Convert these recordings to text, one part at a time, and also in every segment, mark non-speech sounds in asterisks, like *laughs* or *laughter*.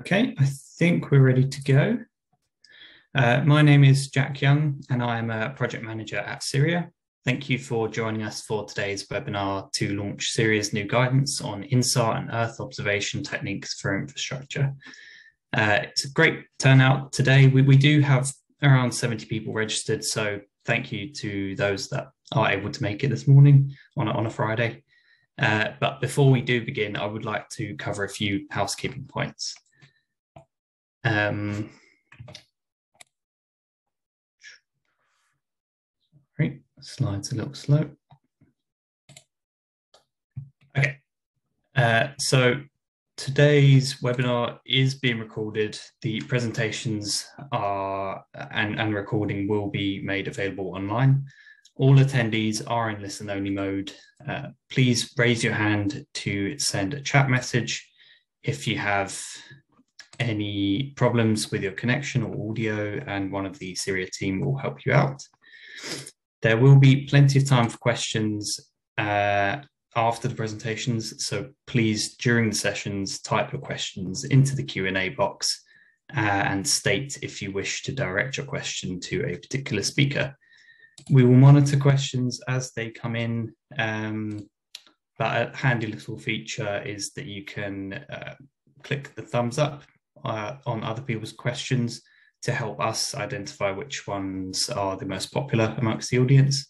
Okay, I think we're ready to go. Uh, my name is Jack Young and I'm a project manager at CIRIA. Thank you for joining us for today's webinar to launch CIRIA's new guidance on INSAR and Earth observation techniques for infrastructure. Uh, it's a great turnout today. We, we do have around 70 people registered, so thank you to those that are able to make it this morning on a, on a Friday. Uh, but before we do begin, I would like to cover a few housekeeping points. Um, sorry, slides a little slow. Okay, uh, so today's webinar is being recorded. The presentations are and, and recording will be made available online. All attendees are in listen only mode. Uh, please raise your hand to send a chat message if you have any problems with your connection or audio, and one of the CIRIA team will help you out. There will be plenty of time for questions uh, after the presentations, so please, during the sessions, type your questions into the Q&A box uh, and state if you wish to direct your question to a particular speaker. We will monitor questions as they come in, um, but a handy little feature is that you can uh, click the thumbs up uh, on other people's questions to help us identify which ones are the most popular amongst the audience.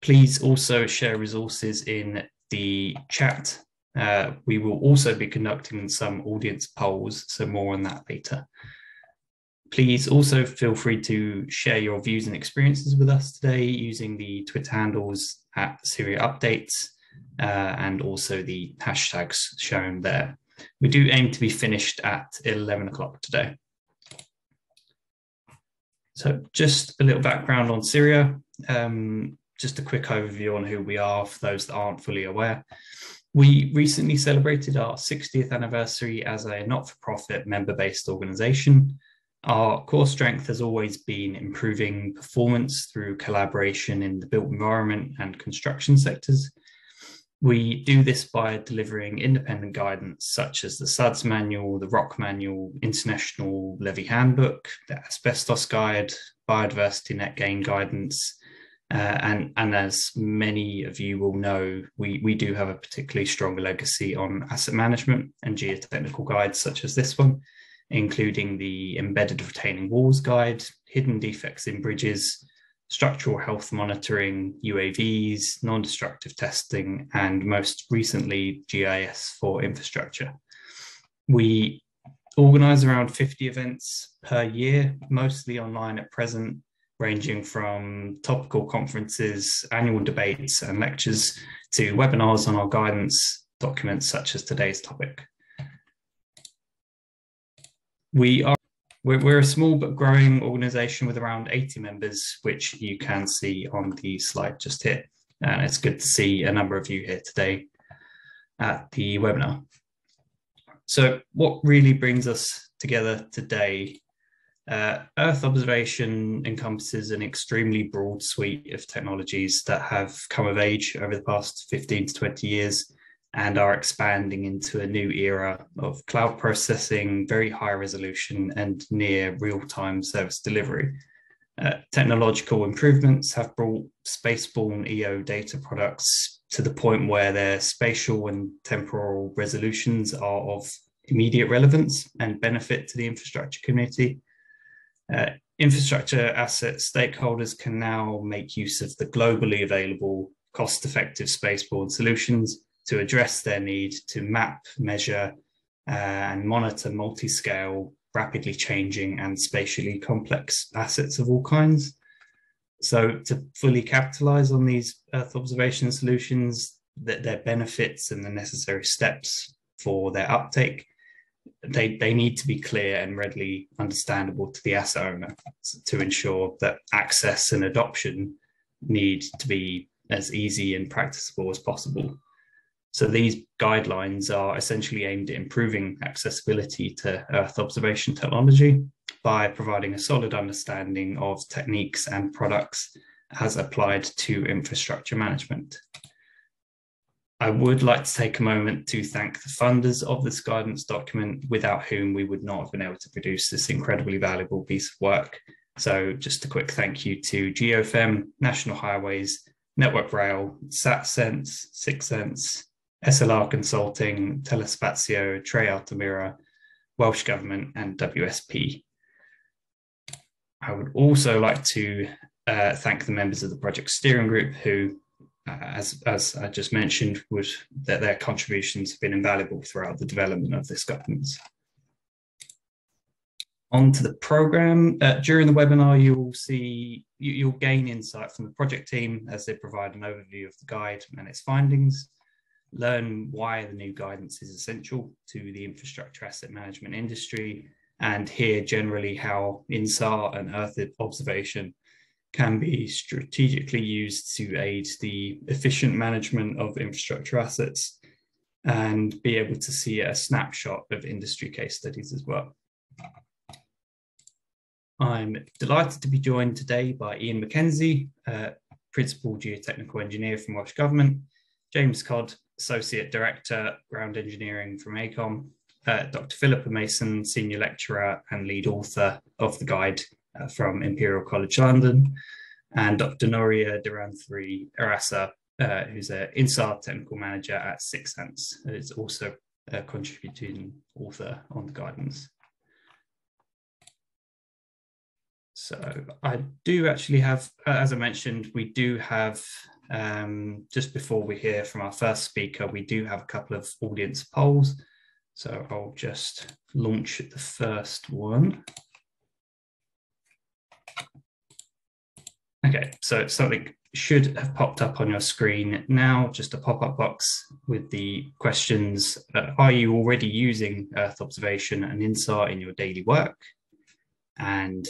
Please also share resources in the chat. Uh, we will also be conducting some audience polls, so more on that later. Please also feel free to share your views and experiences with us today using the Twitter handles at CIRIA Updates uh, and also the hashtags shown there. We do aim to be finished at 11 o'clock today. So just a little background on CIRIA, um, just a quick overview on who we are for those that aren't fully aware. We recently celebrated our 60th anniversary as a not-for-profit member-based organisation. Our core strength has always been improving performance through collaboration in the built environment and construction sectors, we do this by delivering independent guidance such as the SUDS manual, the Rock Manual, International Levee Handbook, the Asbestos Guide, Biodiversity Net Gain Guidance, uh, and, and as many of you will know, we, we do have a particularly strong legacy on asset management and geotechnical guides such as this one, including the Embedded Retaining Walls Guide, Hidden Defects in Bridges, structural health monitoring, UAVs, non-destructive testing, and most recently, GIS for infrastructure. We organize around 50 events per year, mostly online at present, ranging from topical conferences, annual debates and lectures to webinars on our guidance documents such as today's topic. We are we're, we're a small but growing organization with around 80 members, which you can see on the slide just here. And it's good to see a number of you here today at the webinar. So what really brings us together today uh, Earth observation encompasses an extremely broad suite of technologies that have come of age over the past 15 to 20 years and are expanding into a new era of cloud processing, very high resolution, and near real time service delivery. Uh, technological improvements have brought spaceborne EO data products to the point where their spatial and temporal resolutions are of immediate relevance and benefit to the infrastructure community. Uh, infrastructure asset stakeholders can now make use of the globally available cost-effective spaceborne solutions to address their need to map, measure, uh, and monitor multi-scale, rapidly changing and spatially complex assets of all kinds. So to fully capitalize on these Earth observation solutions, that their benefits and the necessary steps for their uptake, they, they need to be clear and readily understandable to the asset owner to ensure that access and adoption need to be as easy and practicable as possible. So these guidelines are essentially aimed at improving accessibility to Earth observation technology by providing a solid understanding of techniques and products as applied to infrastructure management. I would like to take a moment to thank the funders of this guidance document, without whom we would not have been able to produce this incredibly valuable piece of work. So just a quick thank you to GeoFem, National Highways, Network Rail, SatSense, Sense, SLR Consulting, Telespazio, Tre Altamira, Welsh Government, and WSP. I would also like to uh, thank the members of the project steering group who, uh, as, as I just mentioned, would that their contributions have been invaluable throughout the development of this governance. On to the program. Uh, during the webinar, you will see, you, will gain insight from the project team as they provide an overview of the guide and its findings, learn why the new guidance is essential to the infrastructure asset management industry, and hear generally how INSAR and Earth observation can be strategically used to aid the efficient management of infrastructure assets and be able to see a snapshot of industry case studies as well. I'm delighted to be joined today by Iain McKenzie, uh, Principal Geotechnical Engineer from Welsh Government, James Codd, Associate Director, Ground Engineering from AECOM, uh, Dr. Philippa Mason, Senior Lecturer and Lead Author of the guide uh, from Imperial College London, and Dr. Núria Devanthéry Arasa, uh, who's an INSAR Technical Manager at Sixense, and is also a contributing author on the guidance. So I do actually have, uh, as I mentioned, we do have, um, just before we hear from our first speaker, we do have a couple of audience polls. So I'll just launch the first one. Okay, so something should have popped up on your screen now, just a pop-up box with the questions. Uh, are you already using Earth observation and INSAR in your daily work? And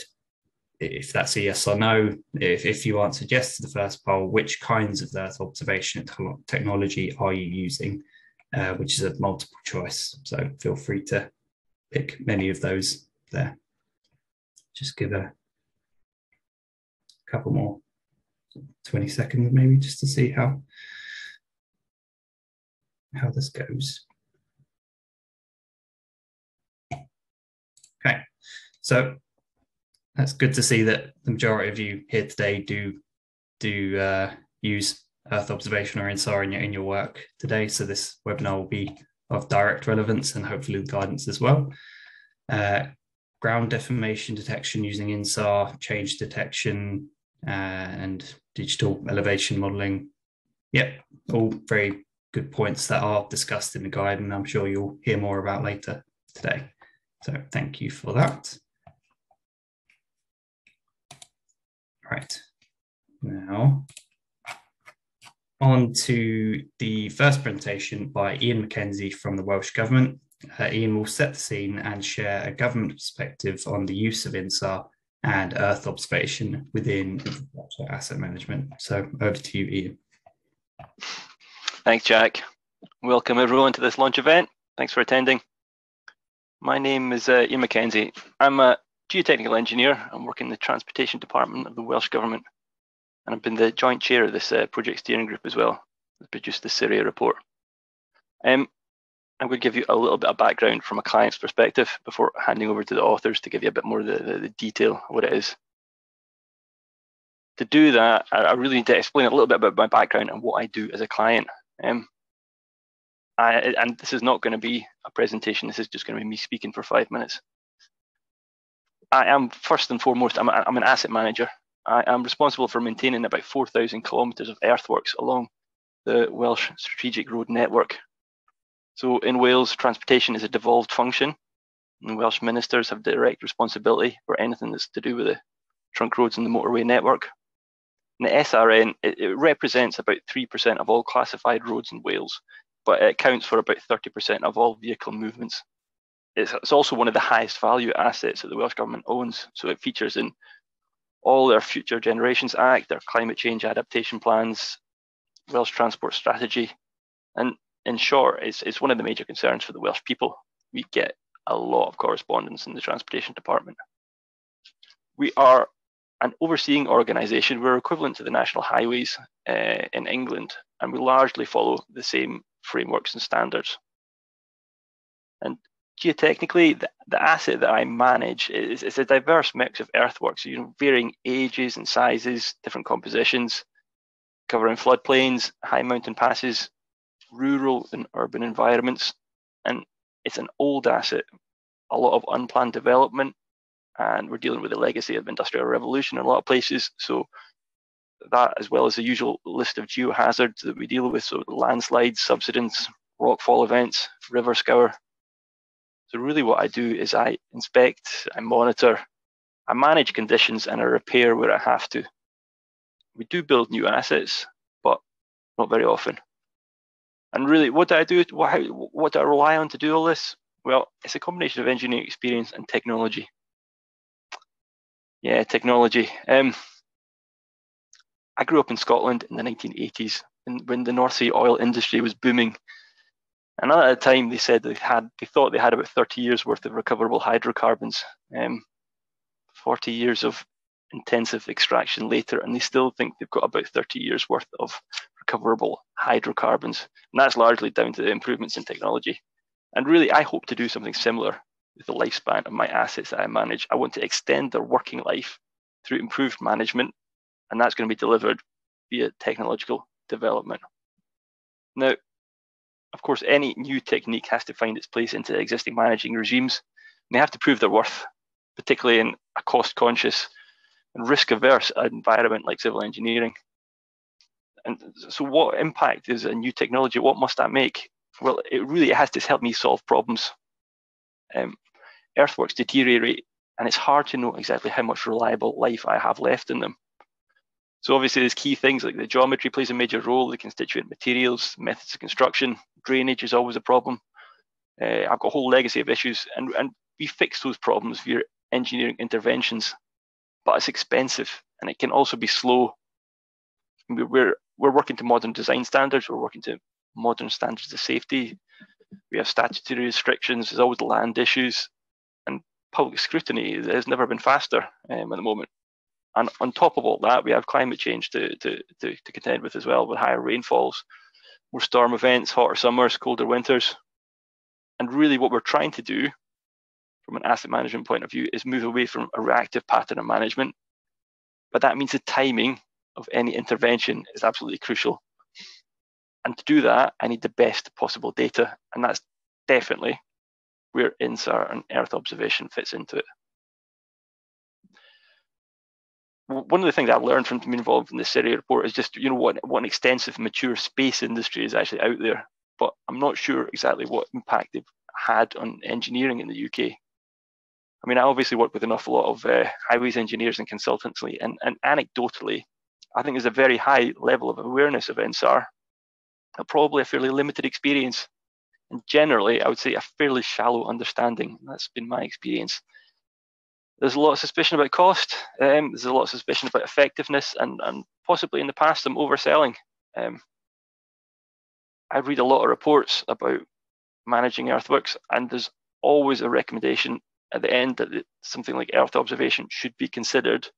if that's a yes or no, if, if you answered yes to the first poll, which kinds of Earth observation technology are you using? Uh, which is a multiple choice. So feel free to pick many of those there. Just give a couple more, 20 seconds maybe, just to see how, how this goes. Okay, so that's good to see that the majority of you here today do do uh, use Earth observation or INSAR in your in your work today. So this webinar will be of direct relevance and hopefully guidance as well. Uh, ground deformation detection using INSAR, change detection, uh, and digital elevation modeling. Yep, all very good points that are discussed in the guide, and I'm sure you'll hear more about later today. So thank you for that. Right. Now, on to the first presentation by Iain McKenzie from the Welsh Government. Uh, Ian will set the scene and share a government perspective on the use of INSAR and Earth observation within infrastructure asset management. So over to you, Ian. Thanks, Jack. Welcome everyone to this launch event. Thanks for attending. My name is uh, Iain McKenzie. I'm a geotechnical engineer. I'm working in the transportation department of the Welsh Government, and I've been the joint chair of this uh, project steering group as well. I've produced the CIRIA report. Um, I'm going to give you a little bit of background from a client's perspective before handing over to the authors to give you a bit more of the, the, the detail of what it is. To do that, I, I, really need to explain a little bit about my background and what I do as a client. Um, I, and this is not going to be a presentation. This is just going to be me speaking for five minutes. I am first and foremost, I'm, I'm an asset manager. I am responsible for maintaining about 4,000 kilometres of earthworks along the Welsh Strategic Road Network. So in Wales, transportation is a devolved function. And Welsh ministers have direct responsibility for anything that's to do with the trunk roads and the motorway network. And the SRN, it, it represents about 3% of all classified roads in Wales, but it accounts for about 30% of all vehicle movements it's, it's also one of the highest value assets that the Welsh Government owns. So it features in all their Future Generations Act, their climate change adaptation plans, Welsh Transport Strategy. And in short, it's, it's one of the major concerns for the Welsh people. We get a lot of correspondence in the Transportation Department. We are an overseeing organisation. We're equivalent to the national highways uh, in England, and we largely follow the same frameworks and standards. And geotechnically, the, the asset that I manage is, is a diverse mix of earthworks, you know, varying ages and sizes, different compositions, covering floodplains, high mountain passes, rural and urban environments. And it's an old asset, a lot of unplanned development, and we're dealing with the legacy of industrial revolution in a lot of places. So that, as well as the usual list of geohazards that we deal with, so landslides, subsidence, rockfall events, river scour. So really what I do is I inspect, I monitor, I manage conditions and I repair where I have to. We do build new assets, but not very often. And really, what do I do? What, do I rely on to do all this? Well, it's a combination of engineering experience and technology. Yeah, technology. Um, I grew up in Scotland in the 1980s when the North Sea oil industry was booming. And at the time, they said they had, they thought they had about 30 years worth of recoverable hydrocarbons. Um, 40 years of intensive extraction later, and they still think they've got about 30 years worth of recoverable hydrocarbons. And that's largely down to the improvements in technology. And really, I hope to do something similar with the lifespan of my assets that I manage. I want to extend their working life through improved management, and that's going to be delivered via technological development. Now, of course, any new technique has to find its place into existing managing regimes. And they have to prove their worth, particularly in a cost conscious and risk averse environment like civil engineering. And so, what impact is a new technology? What must that make? Well, it really has to help me solve problems. Um, earthworks deteriorate, and it's hard to know exactly how much reliable life I have left in them. So obviously there's key things like the geometry plays a major role, the constituent materials, methods of construction, drainage is always a problem. Uh, I've got a whole legacy of issues and, and we fix those problems via engineering interventions, but it's expensive and it can also be slow. We're, we're working to modern design standards, we're working to modern standards of safety. We have statutory restrictions, there's always land issues, and public scrutiny has never been faster um, at the moment. And on top of all that, we have climate change to, to, to, to contend with as well, with higher rainfalls, more storm events, hotter summers, colder winters. And really, what we're trying to do from an asset management point of view is move away from a reactive pattern of management. But that means the timing of any intervention is absolutely crucial. And to do that, I need the best possible data. And that's definitely where INSAR and Earth observation fits into it one of the things I've learned from being involved in the CIRIA report is just you know what what an extensive mature space industry is actually out there, but I'm not sure exactly what impact they've had on engineering in the UK. I mean, I obviously work with an awful lot of uh, highways engineers and consultancy, and, and anecdotally, I think there's a very high level of awareness of INSAR, probably a fairly limited experience, and generally, I would say a fairly shallow understanding. That's been my experience there's a lot of suspicion about cost. Um, there's a lot of suspicion about effectiveness, and, and possibly in the past some overselling. Um, I read a lot of reports about managing earthworks, and there's always a recommendation at the end that something like earth observation should be considered.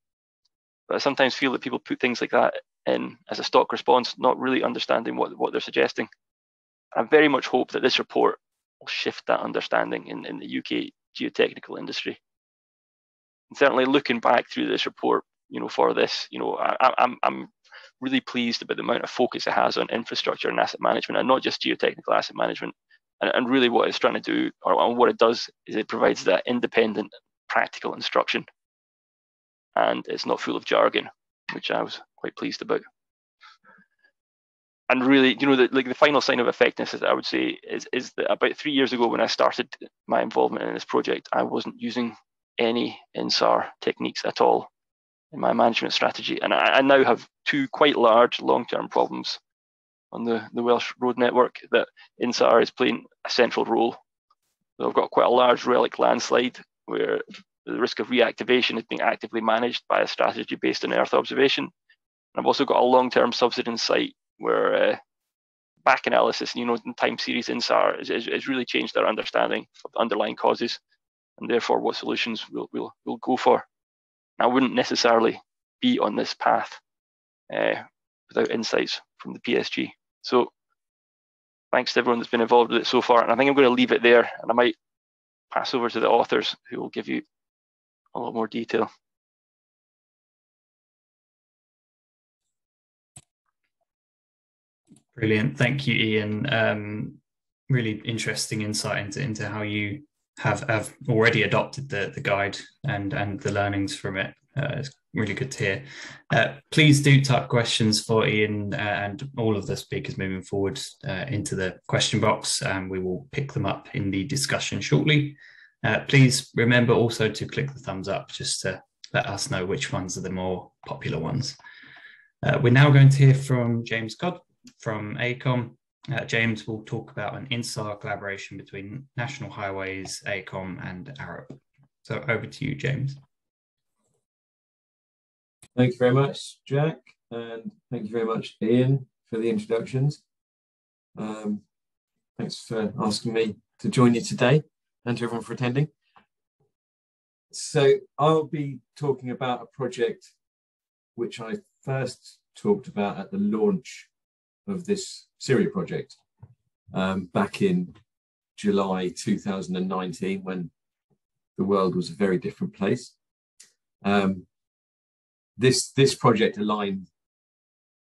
But I sometimes feel that people put things like that in as a stock response, not really understanding what, what they're suggesting. I very much hope that this report will shift that understanding in, in the UK geotechnical industry certainly looking back through this report, you know, for this, you know, I, I'm I'm really pleased about the amount of focus it has on infrastructure and asset management, and not just geotechnical asset management. And, and really, what it's trying to do, or, what it does, is it provides that independent, practical instruction, and it's not full of jargon, which I was quite pleased about. And really, you know, the, like the final sign of effectiveness, I would say, is is that about three years ago when I started my involvement in this project, I wasn't using any INSAR techniques at all in my management strategy. And I, I now have two quite large long-term problems on the, the Welsh road network that INSAR is playing a central role. So I've got quite a large relic landslide where the risk of reactivation is being actively managed by a strategy based on Earth observation. And I've also got a long-term subsidence site where uh, back analysis, you know, time series INSAR has, has really changed our understanding of underlying causes and therefore what solutions we'll, we'll, we'll go for. And I wouldn't necessarily be on this path uh, without insights from the PSG. So thanks to everyone that's been involved with it so far. And I think I'm going to leave it there and I might pass over to the authors who will give you a lot more detail. Brilliant. Thank you, Ian. Um, really interesting insight into, into how you have, have already adopted the, the guide and, and the learnings from it. Uh, it's really good to hear. Uh, please do type questions for Ian uh, and all of the speakers moving forward uh, into the question box, and we will pick them up in the discussion shortly. Uh, please remember also to click the thumbs up just to let us know which ones are the more popular ones. Uh, we're now going to hear from James Codd from AECOM. Uh, James will talk about an INSAR collaboration between National Highways, AECOM and Arup. So over to you, James. Thank you very much, Jack, and thank you very much, Ian, for the introductions. Um, thanks for asking me to join you today and to everyone for attending. So I'll be talking about a project which I first talked about at the launch of this CIRIA project um, back in July 2019 when the world was a very different place. Um, this, this project aligned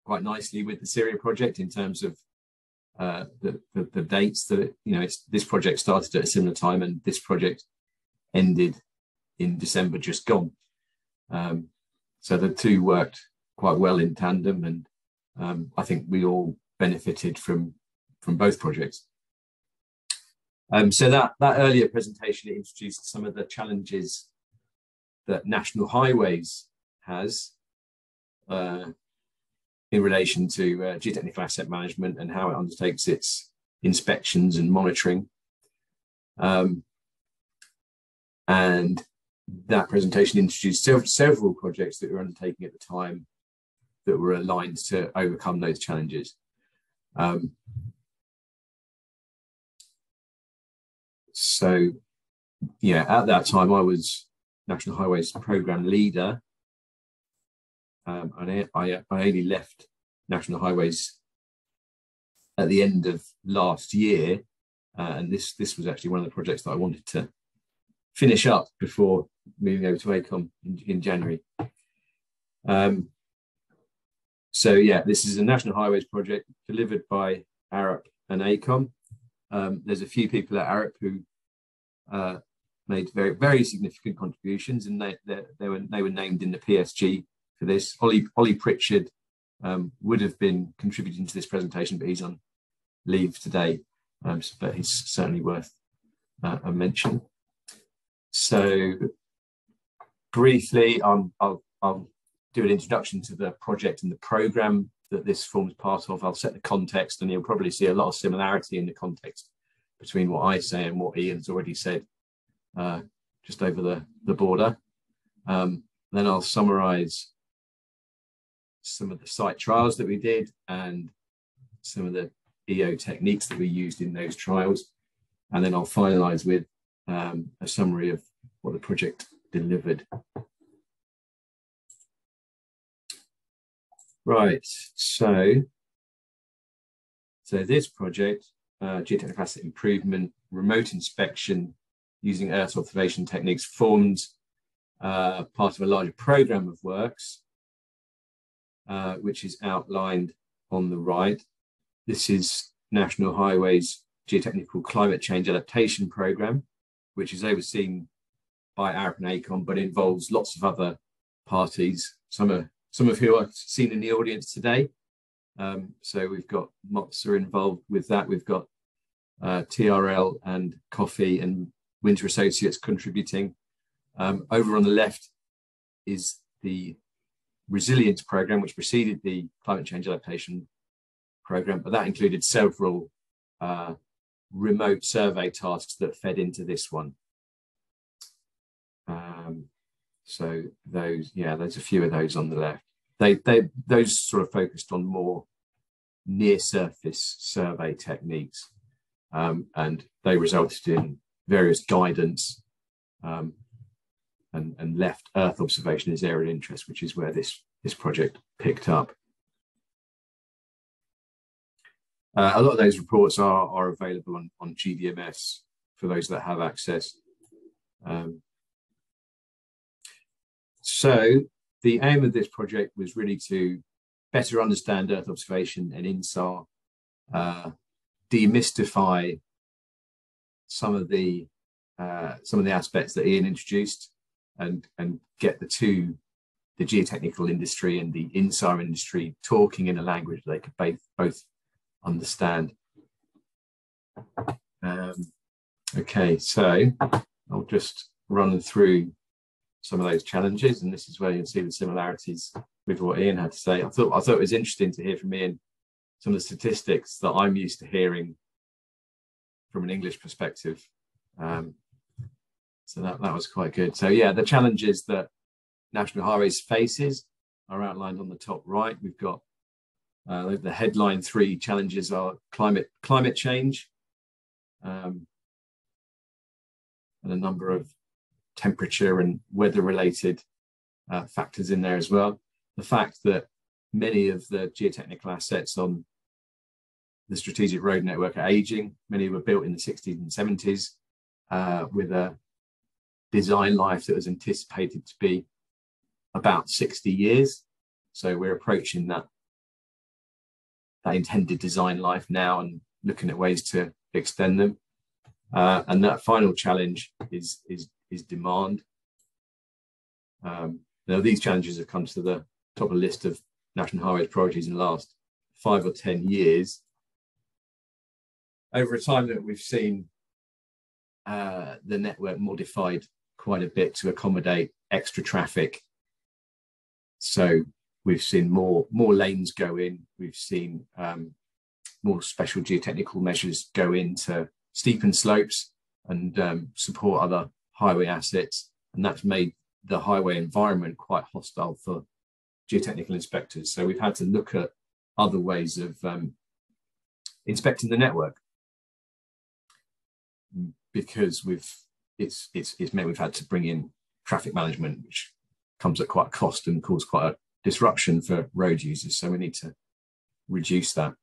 quite nicely with the CIRIA project in terms of uh, the, the, the, dates that, you know, it's this project started at a similar time and this project ended in December just gone. Um, so the two worked quite well in tandem and um, I think we all benefited from from both projects. Um, so that that earlier presentation introduced some of the challenges that National Highways has uh, in relation to uh, geotechnical asset management and how it undertakes its inspections and monitoring. Um, and that presentation introduced several, several projects that we were undertaking at the time that were aligned to overcome those challenges. Um, so, yeah, at that time I was National Highways Program Leader, um, and I, I, only left National Highways at the end of last year, uh, and this this was actually one of the projects that I wanted to finish up before moving over to AECOM in, in January. Um, so yeah, this is a national highways project delivered by Arup and AECOM. Um, there's a few people at Arup who uh, made very very significant contributions, and they, they, they were they were named in the PSG for this. Ollie Ollie Pritchard um, would have been contributing to this presentation, but he's on leave today. Um, but he's certainly worth uh, a mention. So briefly, um, I'll, I'll do an introduction to the project and the program that this forms part of. I'll set the context, and you'll probably see a lot of similarity in the context between what I say and what Ian's already said uh, just over the, the border. Um, then I'll summarize some of the site trials that we did and some of the EO techniques that we used in those trials. And then I'll finalize with um, a summary of what the project delivered. Right, so, so this project, uh, geotechnical asset improvement, remote inspection using Earth observation techniques formed uh, part of a larger program of works, uh, which is outlined on the right. This is National Highways Geotechnical Climate Change Adaptation Program, which is overseen by Arup and AECOM, but involves lots of other parties. Some are some of who I've seen in the audience today. Um, so we've got MOTSA involved with that. We've got uh, TRL and Coffey and Winter Associates contributing. Um, over on the left is the resilience program, which preceded the climate change adaptation program, but that included several uh, remote survey tasks that fed into this one. Um, so those, yeah, there's a few of those on the left they they those sort of focused on more near surface survey techniques um, and they resulted in various guidance um, and, and left Earth observation as area of interest, which is where this, this project picked up. Uh, a lot of those reports are, are available on, on GDMS for those that have access. Um, so the aim of this project was really to better understand Earth observation and INSAR, uh, demystify some of the uh, some of the aspects that Ian introduced, and and get the two, the geotechnical industry and the INSAR industry talking in a language they could both both understand. Um, okay, so I'll just run through some of those challenges, and this is where you'll see the similarities with what Ian had to say. I thought I thought it was interesting to hear from Ian some of the statistics that I'm used to hearing from an English perspective. Um, so that, that was quite good. So yeah, the challenges that National Highways faces are outlined on the top right. We've got uh, the headline three challenges are climate climate change, um, and a number of temperature and weather related uh, factors in there as well. The fact that many of the geotechnical assets on the strategic road network are aging. Many were built in the 60s and 70s uh, with a design life that was anticipated to be about 60 years. So we're approaching that, that intended design life now and looking at ways to extend them. Uh, and that final challenge is, is is demand. Um, now, these challenges have come to the top of the list of national highways priorities in the last five or 10 years. Over a time that we've seen uh, the network modified quite a bit to accommodate extra traffic. So we've seen more, more lanes go in, we've seen um, more special geotechnical measures go in to steepen slopes and um, support other highway assets, and that's made the highway environment quite hostile for geotechnical inspectors. So we've had to look at other ways of um, inspecting the network because we've it's it's it's meant we've had to bring in traffic management, which comes at quite a cost and cause quite a disruption for road users. So we need to reduce that.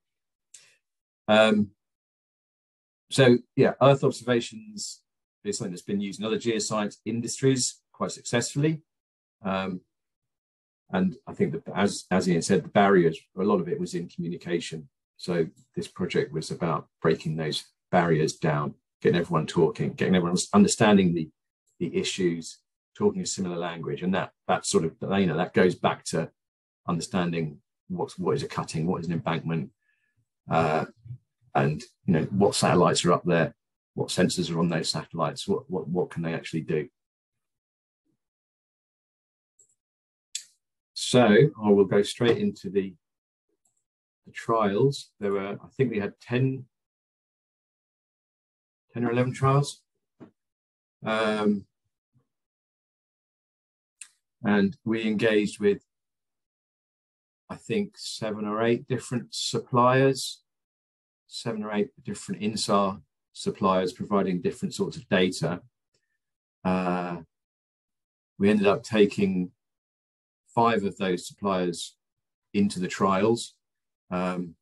Um, so yeah, Earth observations it's something that's been used in other geoscience industries quite successfully. Um, and I think that as, as Ian said, the barriers, a lot of it was in communication. So this project was about breaking those barriers down, getting everyone talking, getting everyone understanding the, the issues, talking a similar language. And that, that sort of, you know, that goes back to understanding what's, what is a cutting, what is an embankment, uh, and, you know, what satellites are up there, what sensors are on those satellites, what, what, what can they actually do. So I will go straight into the, the trials. There were, I think we had 10, 10 or 11 trials. Um, and we engaged with, I think, seven or eight different suppliers, seven or eight different INSAR suppliers providing different sorts of data. Uh, we ended up taking five of those suppliers into the trials. Um,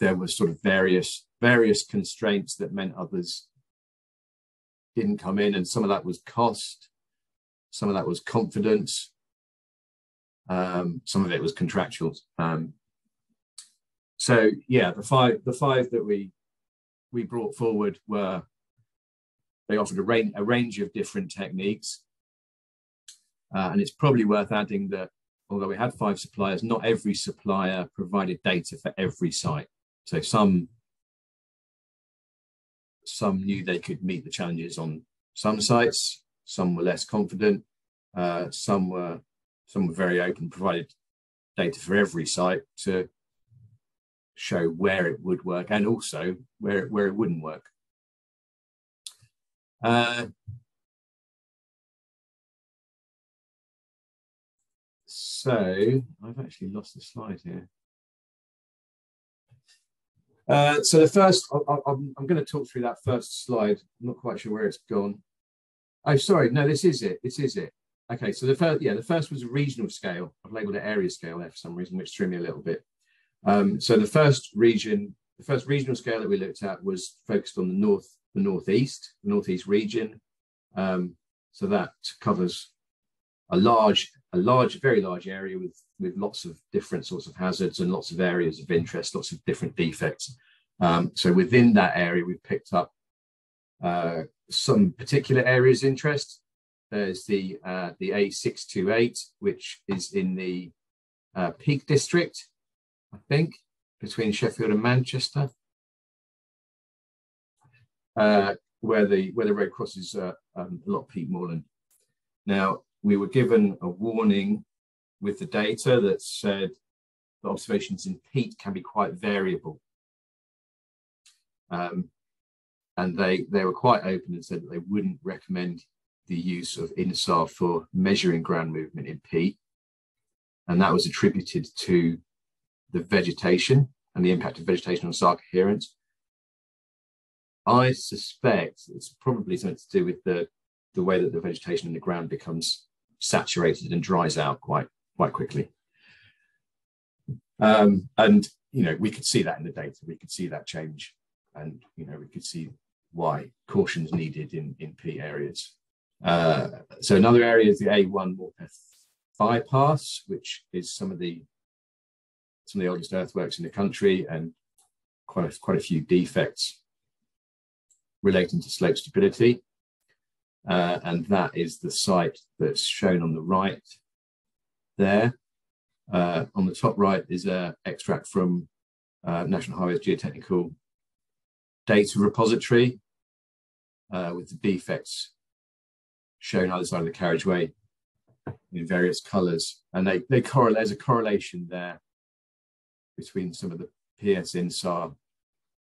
there were sort of various various constraints that meant others didn't come in, and some of that was cost, some of that was confidence, um, some of it was contractual. Um, so yeah, the five the five that we we brought forward were they offered a range, a range of different techniques. Uh, and it's probably worth adding that although we had five suppliers, not every supplier provided data for every site. So some, some knew they could meet the challenges on some sites, some were less confident, uh, some were some were very open, provided data for every site to show where it would work and also where, it, where it wouldn't work. Uh, so I've actually lost the slide here. Uh, so the first, I, am going to talk through that first slide. I'm not quite sure where it's gone. Oh, sorry. No, this is it. This is it. Okay, so the first, yeah, the first was a regional scale. I've labeled it area scale there for some reason, which threw me a little bit. Um, so the first region, the first regional scale that we looked at was focused on the north, the northeast, the northeast region. Um, so that covers a large, a large, very large area with with lots of different sorts of hazards and lots of areas of interest, lots of different defects. Um, so within that area, we've picked up uh, some particular areas of interest. There's the uh, the A628, which is in the uh, Peak District, I think, between Sheffield and Manchester, uh, where the where the road crosses uh, um, a lot of peak moorland. Now, we were given a warning with the data that said the observations in peat can be quite variable. Um, and they, they were quite open and said that they wouldn't recommend the use of INSAR for measuring ground movement in peat. And that was attributed to the vegetation and the impact of vegetation on SAR coherence. I suspect it's probably something to do with the, the way that the vegetation in the ground becomes saturated and dries out quite quite quickly. Um, and you know, we could see that in the data. We could see that change, and you know, we could see why caution's needed in in P areas. Uh, so another area is the A1 Morpeth bypass, which is some of the some of the oldest earthworks in the country and quite a, quite a few defects relating to slope stability. Uh, and that is the site that's shown on the right there. Uh, on the top right is an extract from uh, National Highways Geotechnical Data Repository uh, with the defects shown either side of the carriageway in various colours. And they, they correlate, there's a correlation there between some of the PS INSAR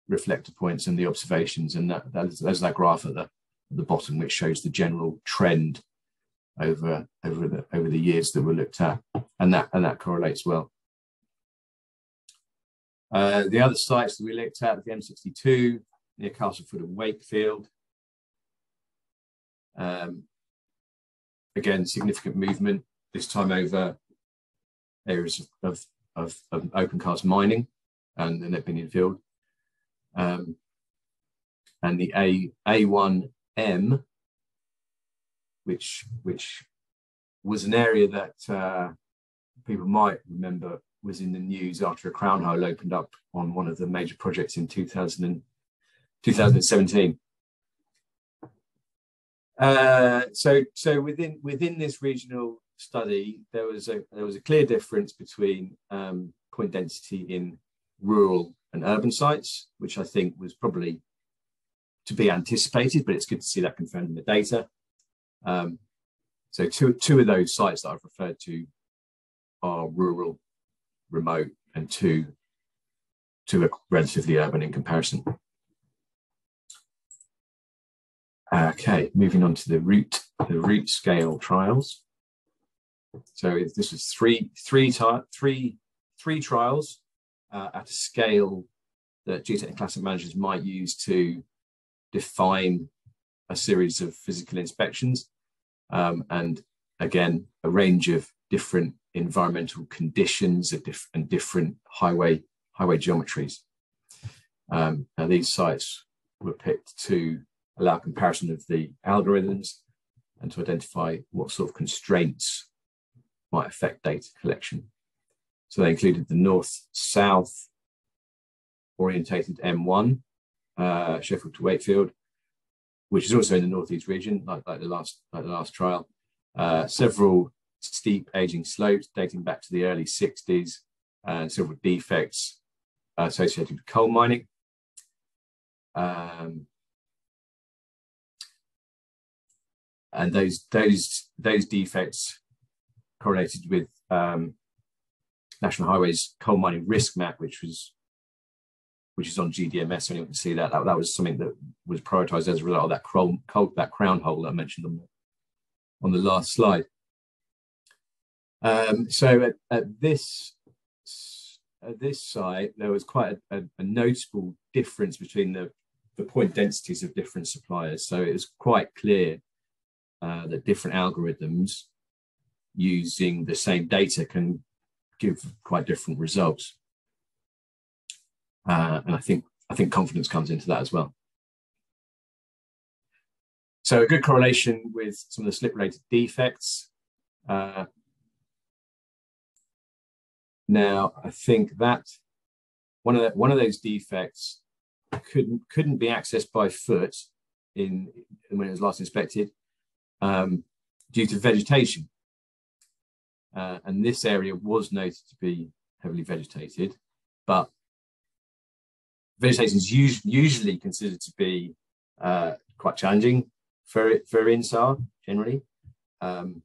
reflector points and the observations. And that, that there's that graph at the, at the bottom, which shows the general trend over over the over the years that were looked at, and that and that correlates well. Uh, the other sites that we looked at, the M62 near Castleford and Wakefield. Um, again, significant movement this time over areas of, of, of open cast mining and the Nebinian field. Um, and the A, A1M which which was an area that uh, people might remember was in the news after a crown hole opened up on one of the major projects in 2000 and, 2017. Uh, so so within within this regional study, there was a there was a clear difference between um, point density in rural and urban sites, which I think was probably to be anticipated, but it's good to see that confirmed in the data. Um, so two, two of those sites that I've referred to are rural, remote, and two, two are relatively urban in comparison. Okay, moving on to the route, the route scale trials. So this is three, three, three, three trials uh, at a scale that geotechnical asset managers might use to define a series of physical inspections. Um, and again, a range of different environmental conditions and different highway, highway geometries. Um, now these sites were picked to allow comparison of the algorithms and to identify what sort of constraints might affect data collection. So they included the north-south orientated M1, uh, Sheffield to Wakefield, which is also in the northeast region, like, like the last like the last trial. Uh, several steep aging slopes dating back to the early 60s, and several defects associated with coal mining. Um, and those those those defects correlated with um, National Highways coal mining risk map, which was which is on GDMS. So anyone can see that. that. That was something that was prioritized as a result of that, crown, that crown hole that I mentioned on the, on the last slide. Um, so at, at, this at this site, there was quite a, a, a noticeable difference between the, the point densities of different suppliers. So it was quite clear uh, that different algorithms using the same data can give quite different results. Uh, and I think I think confidence comes into that as well. So a good correlation with some of the slip-related defects. Uh, now, I think that one of the, one of those defects couldn't couldn't be accessed by foot in when it was last inspected um, due to vegetation. Uh, and this area was noted to be heavily vegetated, but vegetation is us- usually considered to be uh, quite challenging for for INSAR generally. Um,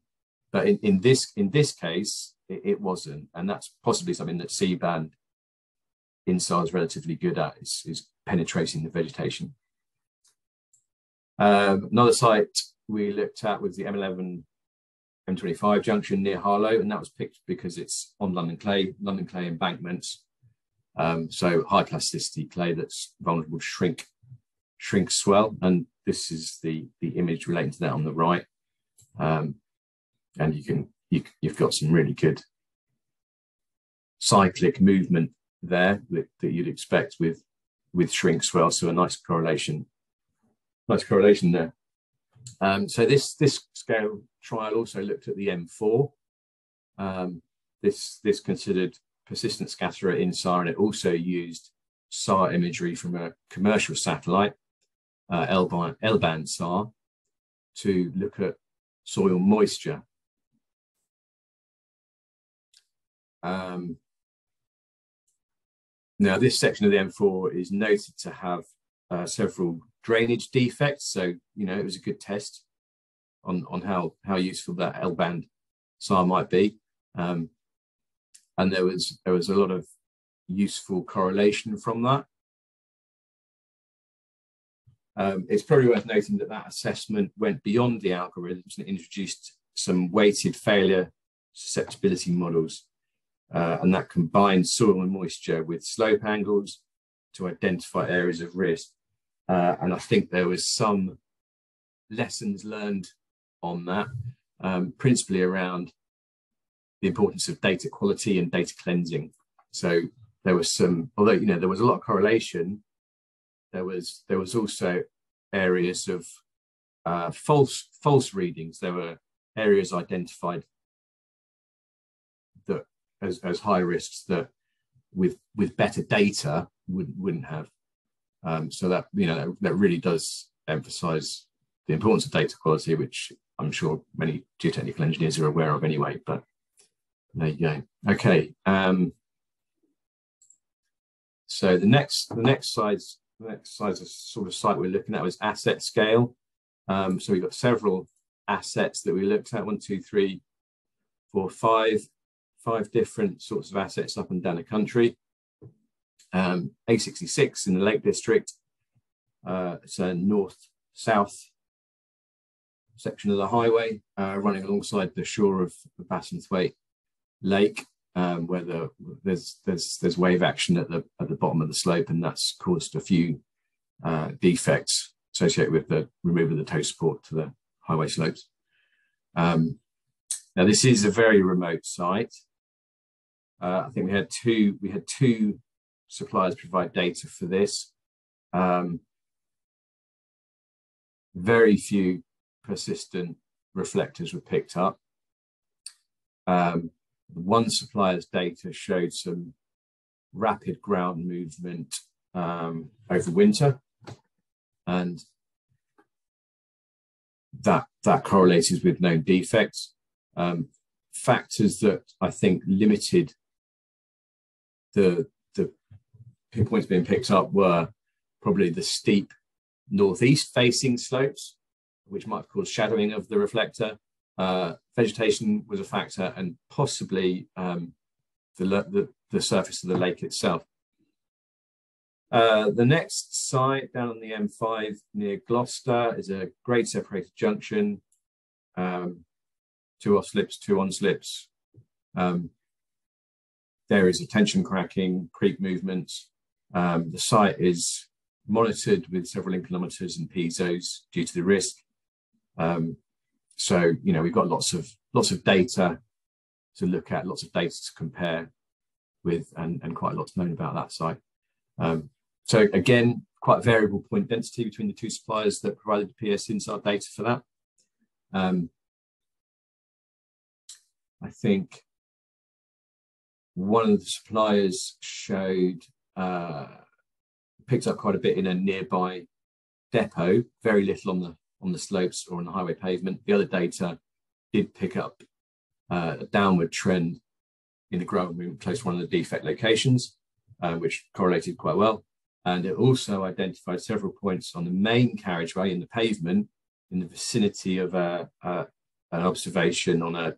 but in, in this in this case, it, it, wasn't, and that's possibly something that C-band INSAR is relatively good at is, is penetrating the vegetation. Um, another site we looked at was the M11 M25 junction near Harlow, and that was picked because it's on London clay, London clay embankments. Um, so high plasticity clay that's vulnerable to shrink, shrink swell. And this is the, the image relating to that on the right. Um, and you can, you, you've got some really good cyclic movement there that, that you'd expect with, with shrink swell. So a nice correlation, nice correlation there. Um, so this this scale trial also looked at the M4. Um, this this considered persistent scatterer INSAR, and it also used SAR imagery from a commercial satellite, uh, L-band, L-band SAR, to look at soil moisture. Um, now, this section of the M4 is noted to have uh, several drainage defects. So, you know, it was a good test on, on how, how useful that L-band SAR might be. Um, and there was, there was a lot of useful correlation from that. Um, it's probably worth noting that that assessment went beyond the algorithms and introduced some weighted failure susceptibility models. Uh, and that combined soil and moisture with slope angles to identify areas of risk. Uh, and I think there was some lessons learned on that, um, principally around the importance of data quality and data cleansing. So there was some, although you know there was a lot of correlation, there was there was also areas of uh, false false readings. There were areas identified that as, as high risks that with with better data wouldn't wouldn't have. Um, so that you know that, that really does emphasise the importance of data quality, which I'm sure many geotechnical engineers are aware of anyway. But there you go. Okay. Um, so the next the next size the next size of sort of site we're looking at was asset scale. Um, so we've got several assets that we looked at one, two, three, four, five, five different sorts of assets up and down the country um, A66 in the Lake District. Uh, it's a north-south section of the highway uh, running alongside the shore of Bassenthwaite Lake, um, where the, there's there's there's wave action at the at the bottom of the slope, and that's caused a few uh, defects associated with the removal of the toe support to the highway slopes. Um, now this is a very remote site. Uh, I think we had two we had two suppliers provide data for this. Um, very few persistent reflectors were picked up. Um, one supplier's data showed some rapid ground movement um, over winter, and that that correlated with known defects. Um, factors that I think limited the points being picked up were probably the steep northeast facing slopes, which might cause shadowing of the reflector. Uh, vegetation was a factor, and possibly um, the, the, the, surface of the lake itself. Uh, the next site down on the M5 near Gloucester is a grade separated junction, um, two off slips, two on slips. Um, there is a tension cracking, creek movements, um, the site is monitored with several inclinometers and piezo's due to the risk. Um, so you know we've got lots of lots of data to look at, lots of data to compare with, and, and quite a lot known about that site. Um, so again, quite variable point density between the two suppliers that provided the PS Insar data for that. Um, I think one of the suppliers showed uh, picked up quite a bit in a nearby depot, very little on the on the slopes or on the highway pavement. The other data did pick up uh, a downward trend in the ground movement close to one of the defect locations, uh, which correlated quite well. And it also identified several points on the main carriageway in the pavement in the vicinity of a, a, an observation on a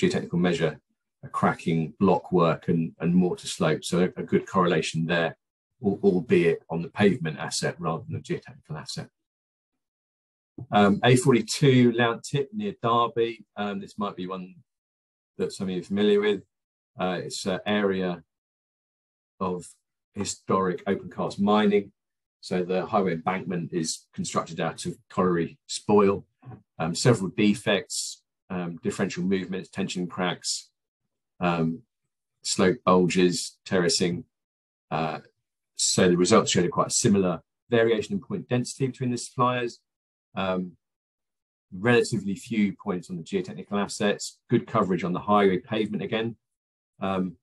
geotechnical measure, a cracking block work and, and mortar slope. So a, good correlation there, albeit on the pavement asset rather than the geotechnical asset. Um, A42 Lount Tip near Derby. Um, this might be one that some of you are familiar with. Uh, it's an area of historic open cast mining. So the highway embankment is constructed out of colliery spoil. Um, several defects, um, differential movements, tension cracks, um, slope bulges, terracing. Uh, so the results showed a quite similar variation in point density between the suppliers. Um, relatively few points on the geotechnical assets, good coverage on the highway pavement again. Um,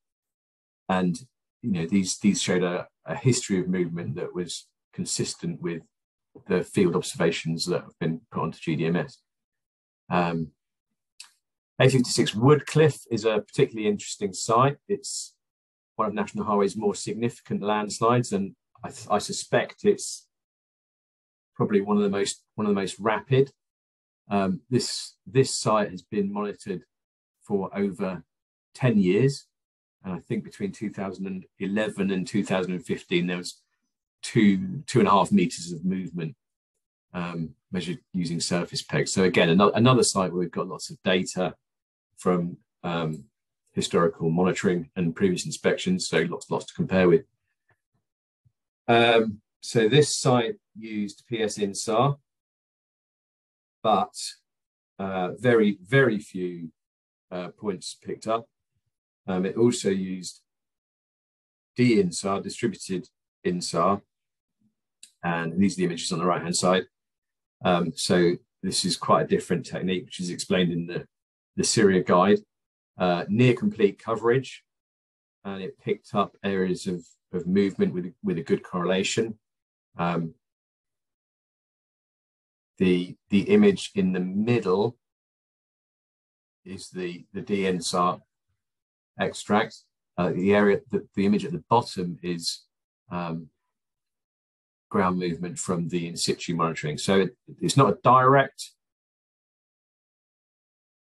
and you know these these showed a, a, history of movement that was consistent with the field observations that have been put onto GDMS. Um, A56 Woodcliff is a particularly interesting site. It's one of National Highway's more significant landslides, and I, I suspect it's probably one of the most one of the most rapid. Um, this this site has been monitored for over 10 years. And I think between 2011 and 2015, there was two, two and a half meters of movement um, measured using surface pegs. So again, another, another site where we've got lots of data from um, historical monitoring and previous inspections. So lots, lots to compare with. Um, so this site used PS INSAR, but uh, very, very few uh, points picked up. Um, it also used D-INSAR, distributed INSAR, and these are the images on the right-hand side. Um, so this is quite a different technique, which is explained in the, the CIRIA guide. Uh, near complete coverage, and it picked up areas of, of movement with, with a good correlation. Um, the, the image in the middle is the, the D-INSAR extract. Uh, the area, the, the image at the bottom is um, ground movement from the in situ monitoring. So it, it's not a direct,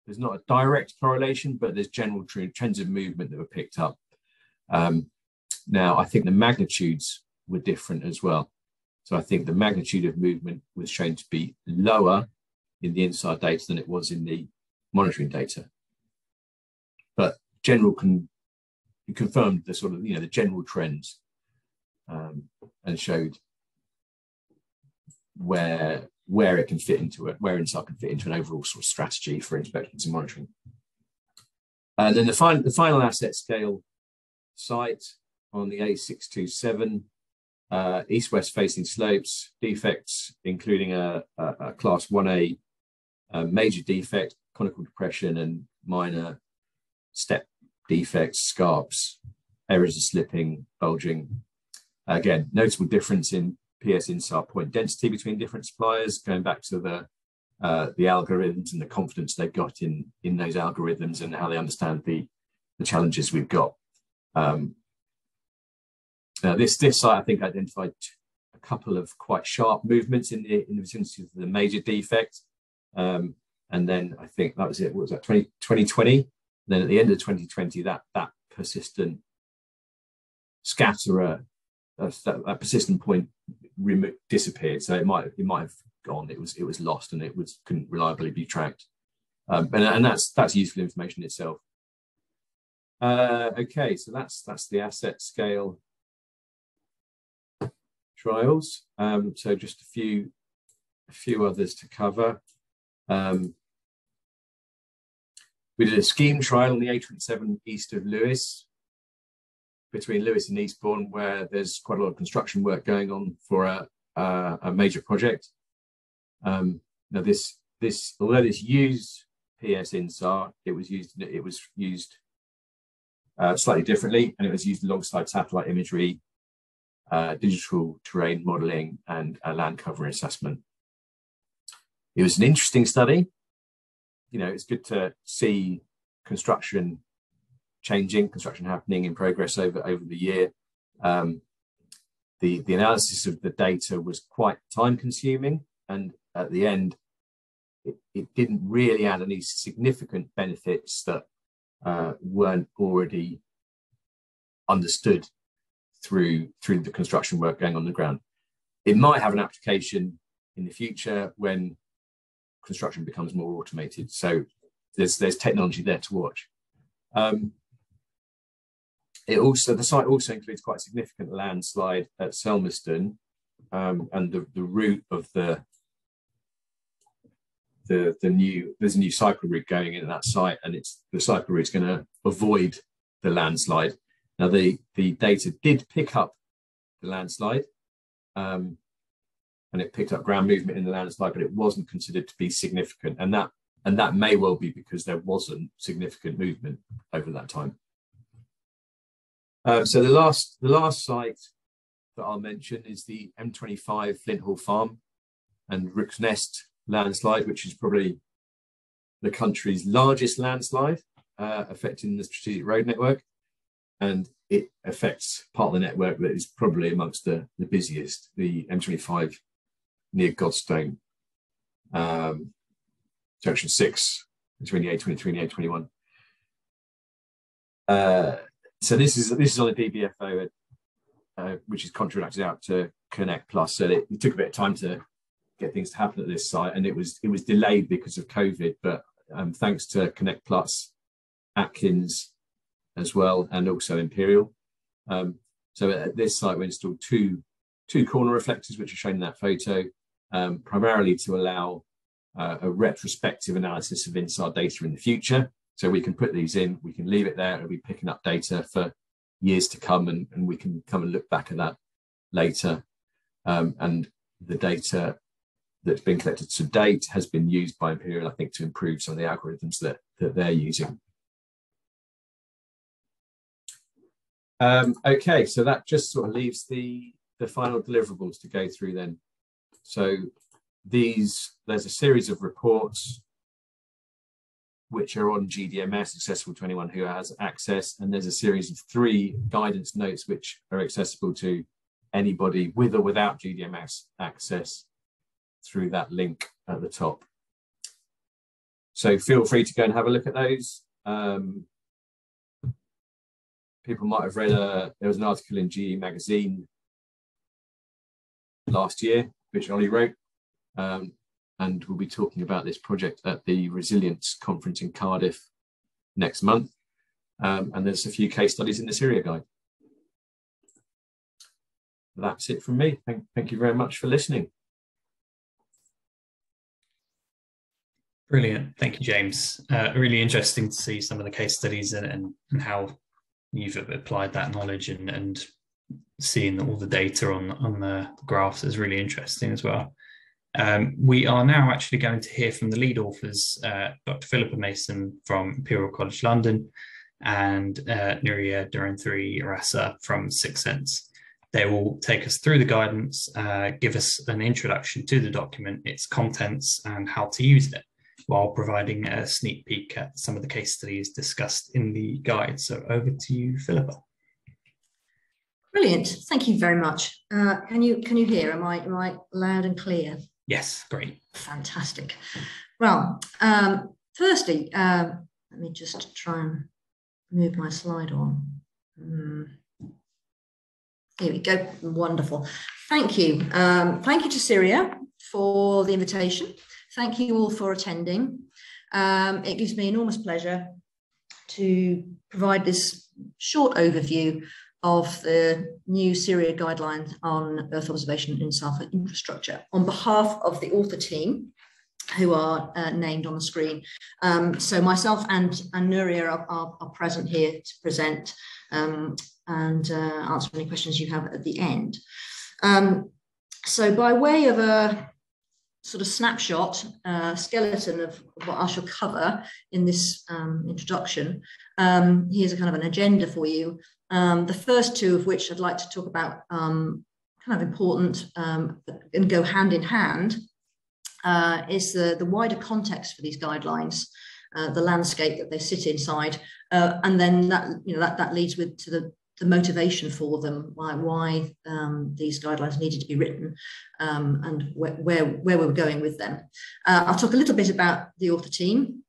there's not a direct correlation, but there's general trends of movement that were picked up. Um, now, I think the magnitudes were different as well. So I think the magnitude of movement was shown to be lower in the InSAR data than it was in the monitoring data. But general can confirmed the sort of you know the general trends um, and showed where where it can fit into it, where INSAR can fit into an overall sort of strategy for inspections and monitoring. And then the final the final asset scale site on the A627 uh, east-west facing slopes, defects including a, a, a class 1A uh, major defect, conical depression and minor step defects, scarps, areas of slipping, bulging. Again, notable difference in PS INSAR point density between different suppliers, going back to the uh, the algorithms and the confidence they've got in in those algorithms and how they understand the the challenges we've got. Um, this this site I think identified a couple of quite sharp movements in the in the vicinity of the major defect. Um, and then I think that was it. What was that 20, 2020? then at the end of 2020, that that persistent scatterer, uh, that, that, persistent point disappeared. So it might it might have gone. It was it was lost and it was couldn't reliably be tracked. Um, and, and that's that's useful information itself. Uh, okay, so that's that's the asset scale trials. Um, so just a few a few others to cover. Um, We did a scheme trial on the A27 east of Lewes, between Lewes and Eastbourne, where there's quite a lot of construction work going on for a, a, a major project. Um, now this this although this used PS INSAR, it was used it was used uh, slightly differently, and it was used alongside satellite imagery, uh, digital terrain modeling, and a land cover assessment. It was an interesting study. You know, it's good to see construction changing, construction happening in progress over, over the year. Um, the, the analysis of the data was quite time consuming. And at the end, it, it didn't really add any significant benefits that uh, weren't already understood through, through the construction work going on the ground. It might have an application in the future when construction becomes more automated. So there's, there's technology there to watch. Um, it also the site also includes quite a significant landslide at Selmeston, um, and the, the route of the the the new there's a new cycle route going in at that site, and it's the cycle route is going to avoid the landslide. Now the the data did pick up the landslide, um, and it picked up ground movement in the landslide, but it wasn't considered to be significant, and that and that may well be because there wasn't significant movement over that time. Uh, so the last the last site that I'll mention is the M25 Flint Hall Farm and Rook's Nest landslide, which is probably the country's largest landslide uh, affecting the strategic road network. And it affects part of the network that is probably amongst the, the busiest, the M25 near Godstone, um, junction 6 between the A23 and the A21. Uh, so this is this is on a DBFO, uh, which is contracted out to Connect Plus. So it, it, took a bit of time to get things to happen at this site, and it was it was delayed because of COVID. But um, thanks to Connect Plus, Atkins, as well, and also Imperial. Um, so at this site, we installed two two corner reflectors, which are shown in that photo, um, primarily to allow uh, a retrospective analysis of INSAR data in the future. So we can put these in, we can leave it there, it'll be picking up data for years to come, and, and we can come and look back at that later. Um, and the data that's been collected to date has been used by Imperial, I think, to improve some of the algorithms that, that they're using. Um, okay, so that just sort of leaves the, the final deliverables to go through then. So these, there's a series of reports which are on GDMS, accessible to anyone who has access. And there's a series of three guidance notes which are accessible to anybody with or without GDMS access through that link at the top. So feel free to go and have a look at those. Um, people might have read a, there was an article in GE magazine last year, which Ollie wrote, um, and we'll be talking about this project at the Resilience Conference in Cardiff next month. Um, and there's a few case studies in the CIRIA Guide. That's it from me. Thank, thank you very much for listening. Brilliant. Thank you, James. Uh, really interesting to see some of the case studies and, and, and how you've applied that knowledge and, and seeing all the data on, on the graphs is really interesting as well. Um, we are now actually going to hear from the lead authors, uh, Dr. Philippa Mason from Imperial College London and uh, Núria Devanthéry Rasa from Sixense. They will take us through the guidance, uh, give us an introduction to the document, its contents, and how to use it, while providing a sneak peek at some of the case studies discussed in the guide. So over to you, Philippa. Brilliant. Thank you very much. Uh, can you can you hear? Am I am I loud and clear? Yes, great. Fantastic. Well, um, firstly, um, let me just try and move my slide on. Mm. Here we go. Wonderful. Thank you. Um, thank you to CIRIA for the invitation. Thank you all for attending. Um, it gives me enormous pleasure to provide this short overview of the new CIRIA guidelines on Earth observation InSAR infrastructure. On behalf of the author team, who are uh, named on the screen. Um, so myself and, and Núria are, are, are present here to present um, and uh, answer any questions you have at the end. Um, so by way of a sort of snapshot, uh, skeleton of what I shall cover in this um, introduction, um, here's a kind of an agenda for you. Um, the first two of which I'd like to talk about kind of important and go hand in hand uh, is the, the wider context for these guidelines, uh, the landscape that they sit inside, uh, and then that you know that that leads with to the the motivation for them, why why um, these guidelines needed to be written, um, and where, where where we were going with them. Uh, I'll talk a little bit about the author team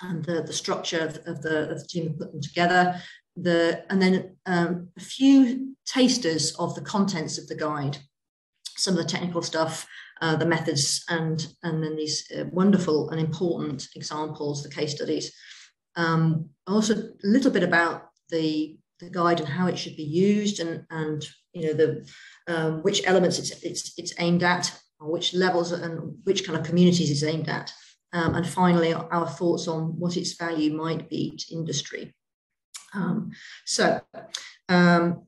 and the the structure of, of the of the team that put them together. The and then um, a few tasters of the contents of the guide, some of the technical stuff, uh, the methods and, and then these uh, wonderful and important examples, the case studies. Um, also a little bit about the, the guide and how it should be used and, and you know, the, um, which elements it's, it's, it's aimed at, or which levels and which kind of communities it's aimed at. Um, and finally, our thoughts on what its value might be to industry. Um, so um,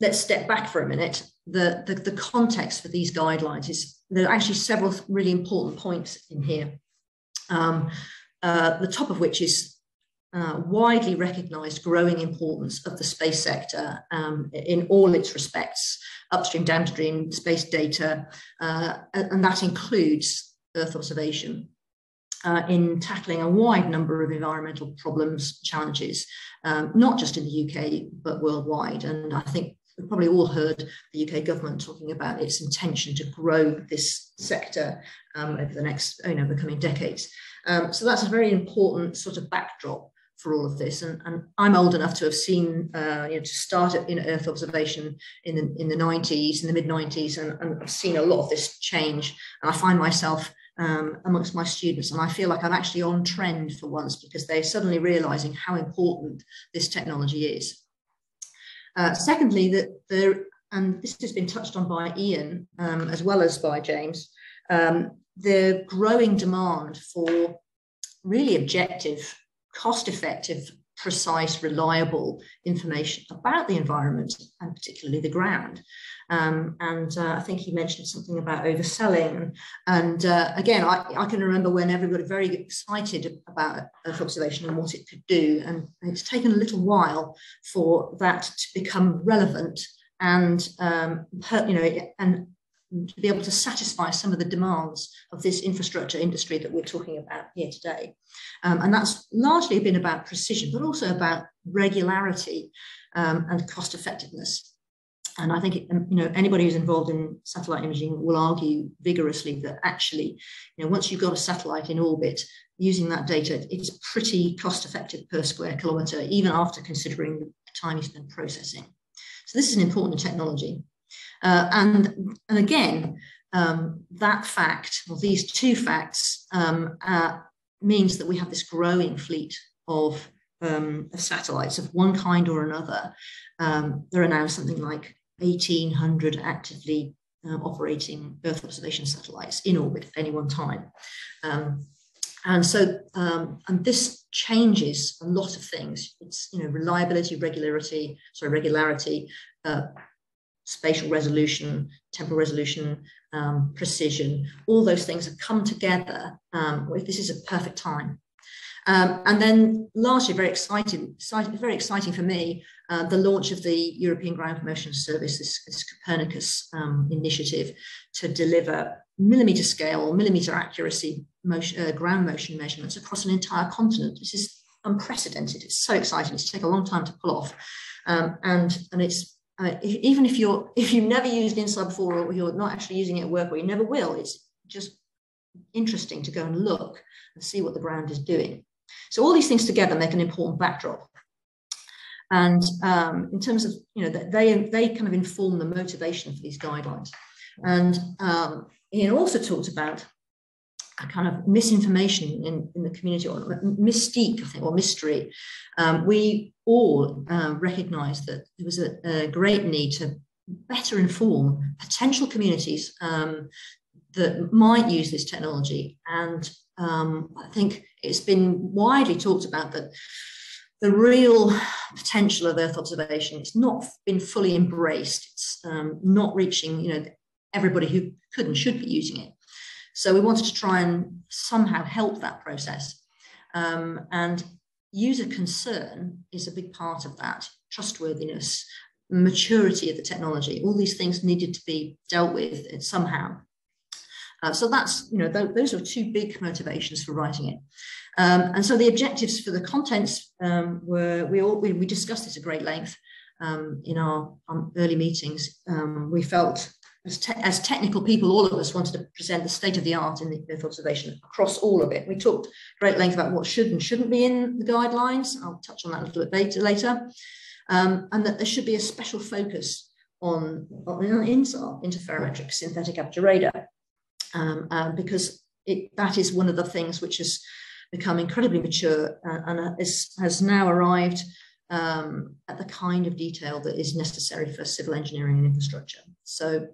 let's step back for a minute the, the, the context for these guidelines is there are actually several really important points in here. Um, uh, the top of which is uh, widely recognized growing importance of the space sector um, in all its respects, upstream, downstream, space data, uh, and that includes Earth observation. Uh, in tackling a wide number of environmental problems, challenges, um, not just in the UK, but worldwide. And I think We've probably all heard the UK government talking about its intention to grow this sector um, over the next, you know, the coming decades. Um, so that's a very important sort of backdrop for all of this. And, and I'm old enough to have seen, uh, you know, to start in Earth observation in the in the 90s, in the mid 90s, and, and I've seen a lot of this change. And I find myself um, amongst my students, and I feel like I'm actually on trend for once because they're suddenly realizing how important this technology is. Uh, secondly, that there, and this has been touched on by Iain um, as well as by James, um, the growing demand for really objective, cost effective, precise, reliable information about the environment and particularly the ground. Um, and uh, I think he mentioned something about overselling. And uh, again, I, I, can remember when everybody very excited about Earth observation and what it could do. And it's taken a little while for that to become relevant and um, you know and to be able to satisfy some of the demands of this infrastructure industry that we're talking about here today. Um, and that's largely been about precision, but also about regularity um, and cost effectiveness. And I think um, you know anybody who's involved in satellite imaging will argue vigorously that actually, you know, once you've got a satellite in orbit, using that data, it's pretty cost effective per square kilometre, even after considering the time you spend processing. So this is an important technology. Uh, and, and again, um, that fact, or these two facts, um, uh, means that we have this growing fleet of, um, satellites of one kind or another. Um, there are now something like 1,800 actively uh, operating Earth observation satellites in orbit at any one time. Um, and so, um, and this changes a lot of things. It's, you know, reliability, regularity, sorry, regularity, uh, spatial resolution, temporal resolution, um, precision, all those things have come together. Um, this is a perfect time um, and then lastly, very exciting, very exciting for me, uh, the launch of the European Ground Motion Service, this, this Copernicus um, initiative to deliver millimeter scale, millimeter accuracy motion, uh, ground motion measurements across an entire continent. This is unprecedented. It's so exciting. It's taken a long time to pull off. Um, and, and it's uh, if, even if you're if you've never used InSAR before or you're not actually using it at work or you never will, it's just interesting to go and look and see what the ground is doing. So all these things together make an important backdrop. And um, in terms of, you know, they, they kind of inform the motivation for these guidelines. And um, Iain also talked about a kind of misinformation in, in the community or mystique, I think, or mystery. Um, we all uh, recognize that there was a, a, great need to better inform potential communities um, that might use this technology. And um, I think it's been widely talked about that the real potential of Earth observation it's not been fully embraced. It's um, not reaching, you know, everybody who could and should be using it. So we wanted to try and somehow help that process. Um, and user concern is a big part of that. Trustworthiness, maturity of the technology, all these things needed to be dealt with somehow. Uh, so that's, you know, th those are two big motivations for writing it. Um, and so the objectives for the contents um, were, we all, we, we, discussed this at great length um, in our um, early meetings. Um, we felt as, te as, technical people, all of us wanted to present the state of the art in the Earth observation across all of it. We talked great length about what should and shouldn't be in the guidelines. I'll touch on that a little bit later. Um, and that there should be a special focus on, on INSAR, interferometric synthetic aperture radar um, uh, because it, that is one of the things which has become incredibly mature uh, and uh, is, has now arrived um, at the kind of detail that is necessary for civil engineering and infrastructure. So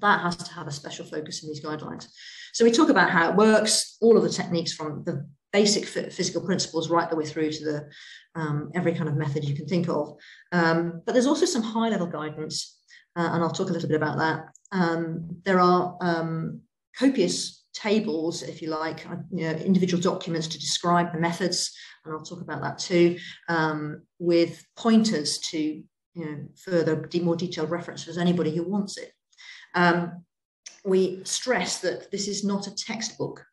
that has to have a special focus in these guidelines. So we talk about how it works, all of the techniques from the basic physical principles right the way through to the um, every kind of method you can think of. Um, but there's also some high level guidance, uh, and I'll talk a little bit about that. Um, there are um, copious tables, if you like, uh, you know, individual documents to describe the methods, and I'll talk about that too, um, with pointers to you know, further, more detailed references anybody who wants it. Um, we stress that this is not a textbook.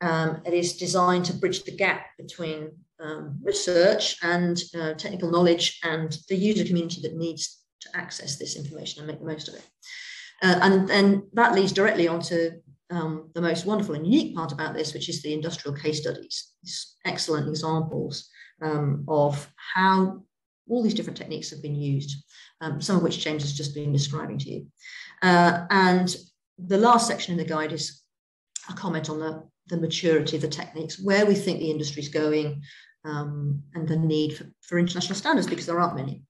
Um, it is designed to bridge the gap between um, research and uh, technical knowledge and the user community that needs to access this information and make the most of it. Uh, and then that leads directly onto um, the most wonderful and unique part about this, which is the industrial case studies, these excellent examples um, of how all these different techniques have been used, um, some of which James has just been describing to you. Uh, and the last section in the guide is a comment on the, the maturity of the techniques, where we think the industry is going, um, and the need for, for international standards, because there aren't many.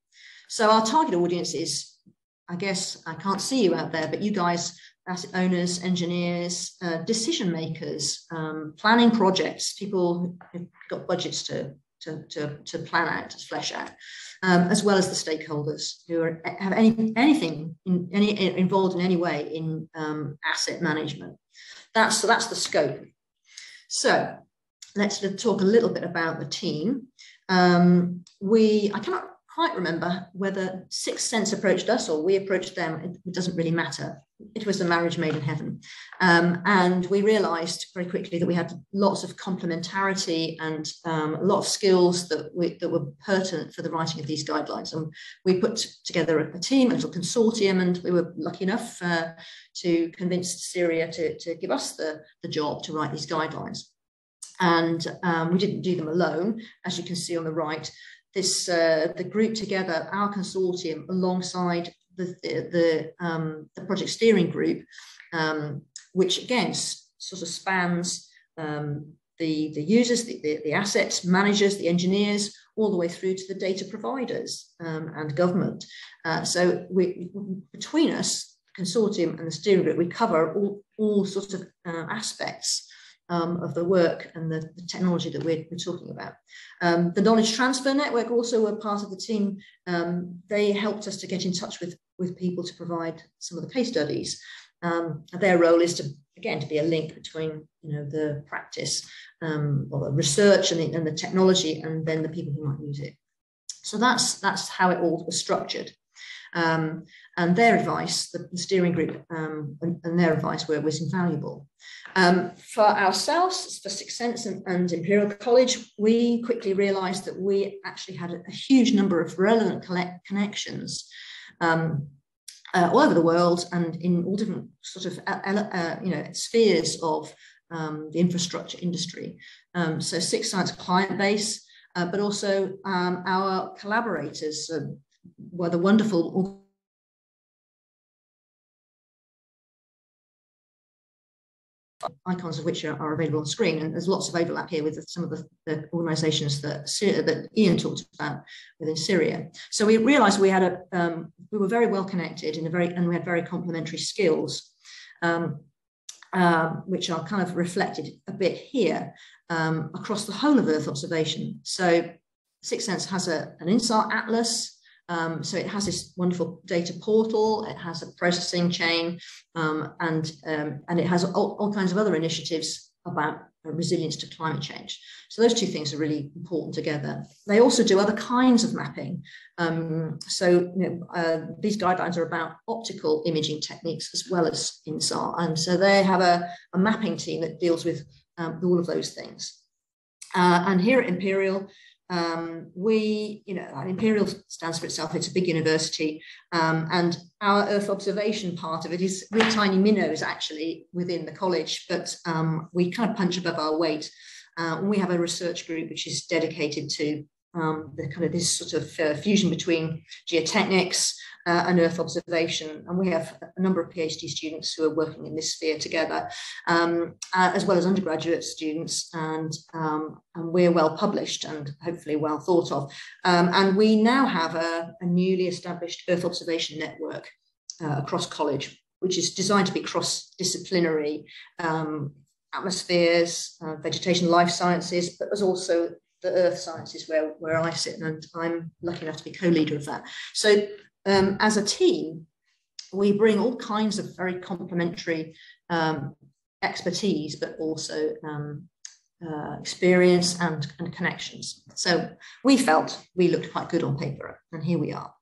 So our target audience is, I guess, I can't see you out there, but you guys asset owners, engineers, uh, decision makers, um, planning projects, people who've got budgets to, to, to, to plan out, to flesh out, um, as well as the stakeholders who are, have any, anything in, any, involved in any way in um, asset management. That's, so that's the scope. So let's talk a little bit about the team. Um, we, I cannot quite remember whether Sixense approached us or we approached them. It, doesn't really matter. It was a marriage made in heaven. Um, and we realized very quickly that we had lots of complementarity and um, a lot of skills that, we, that were pertinent for the writing of these guidelines. And we put together a, a team, a little consortium, and we were lucky enough uh, to convince CIRIA to, to give us the, the job to write these guidelines. And um, we didn't do them alone, as you can see on the right this uh, the group together, our consortium, alongside the the, the, um, the project steering group, um, which again sort of spans um, the the users, the, the, the, assets managers, the engineers, all the way through to the data providers um, and government. Uh, so we between us, consortium and the steering group, we cover all all sorts of uh, aspects um, of the work and the, the technology that we're, we're talking about. Um, the Knowledge Transfer Network also were part of the team. Um, they helped us to get in touch with, with people to provide some of the case studies. Um, their role is to, again, to be a link between you know, the practice um, or the research and the, and the technology and then the people who might use it. So that's, that's how it all was structured. Um, and their advice, the, the steering group um, and, and, their advice were, was invaluable. Um, for ourselves, for Sixense and, and, Imperial College, we quickly realized that we actually had a, a huge number of relevant connections um, uh, all over the world and in all different sort of uh, uh, you know spheres of um, the infrastructure industry. Um, so Sixense client base, uh, but also um, our collaborators were the wonderful icons of which are, are, available on screen. And there's lots of overlap here with some of the, the organizations that, that Iain talked about within CIRIA. So we realized we had a, um, we were very well connected in a very, and we had very complementary skills. Um, um, which are kind of reflected a bit here um, across the whole of Earth observation. So Sixense has a, an INSAR atlas, um, so it has this wonderful data portal, it has a processing chain, um, and, um, and it has all, all, kinds of other initiatives about resilience to climate change. So those two things are really important together. They also do other kinds of mapping. Um, so you know, uh, these guidelines are about optical imaging techniques as well as INSAR. And so they have a, a mapping team that deals with um, all of those things. Uh, and here at Imperial, um, we, you know, Imperial stands for itself, it's a big university, um, and our Earth observation part of it is we're tiny minnows actually within the college, but um, we kind of punch above our weight. Uh, we have a research group which is dedicated to um, the kind of this sort of uh, fusion between geotechnics uh, and Earth observation. And we have a number of PhD students who are working in this sphere together, um, uh, as well as undergraduate students. And, um, and we're well published and hopefully well thought of. Um, and we now have a, a, newly established Earth observation network uh, across college, which is designed to be cross-disciplinary um, atmospheres, uh, vegetation, life sciences, but there's also the earth sciences where, where I sit and I'm lucky enough to be co-leader of that. So um, as a team, we bring all kinds of very complementary um, expertise, but also um, uh, experience and, and connections. So we felt we looked quite good on paper, and here we are.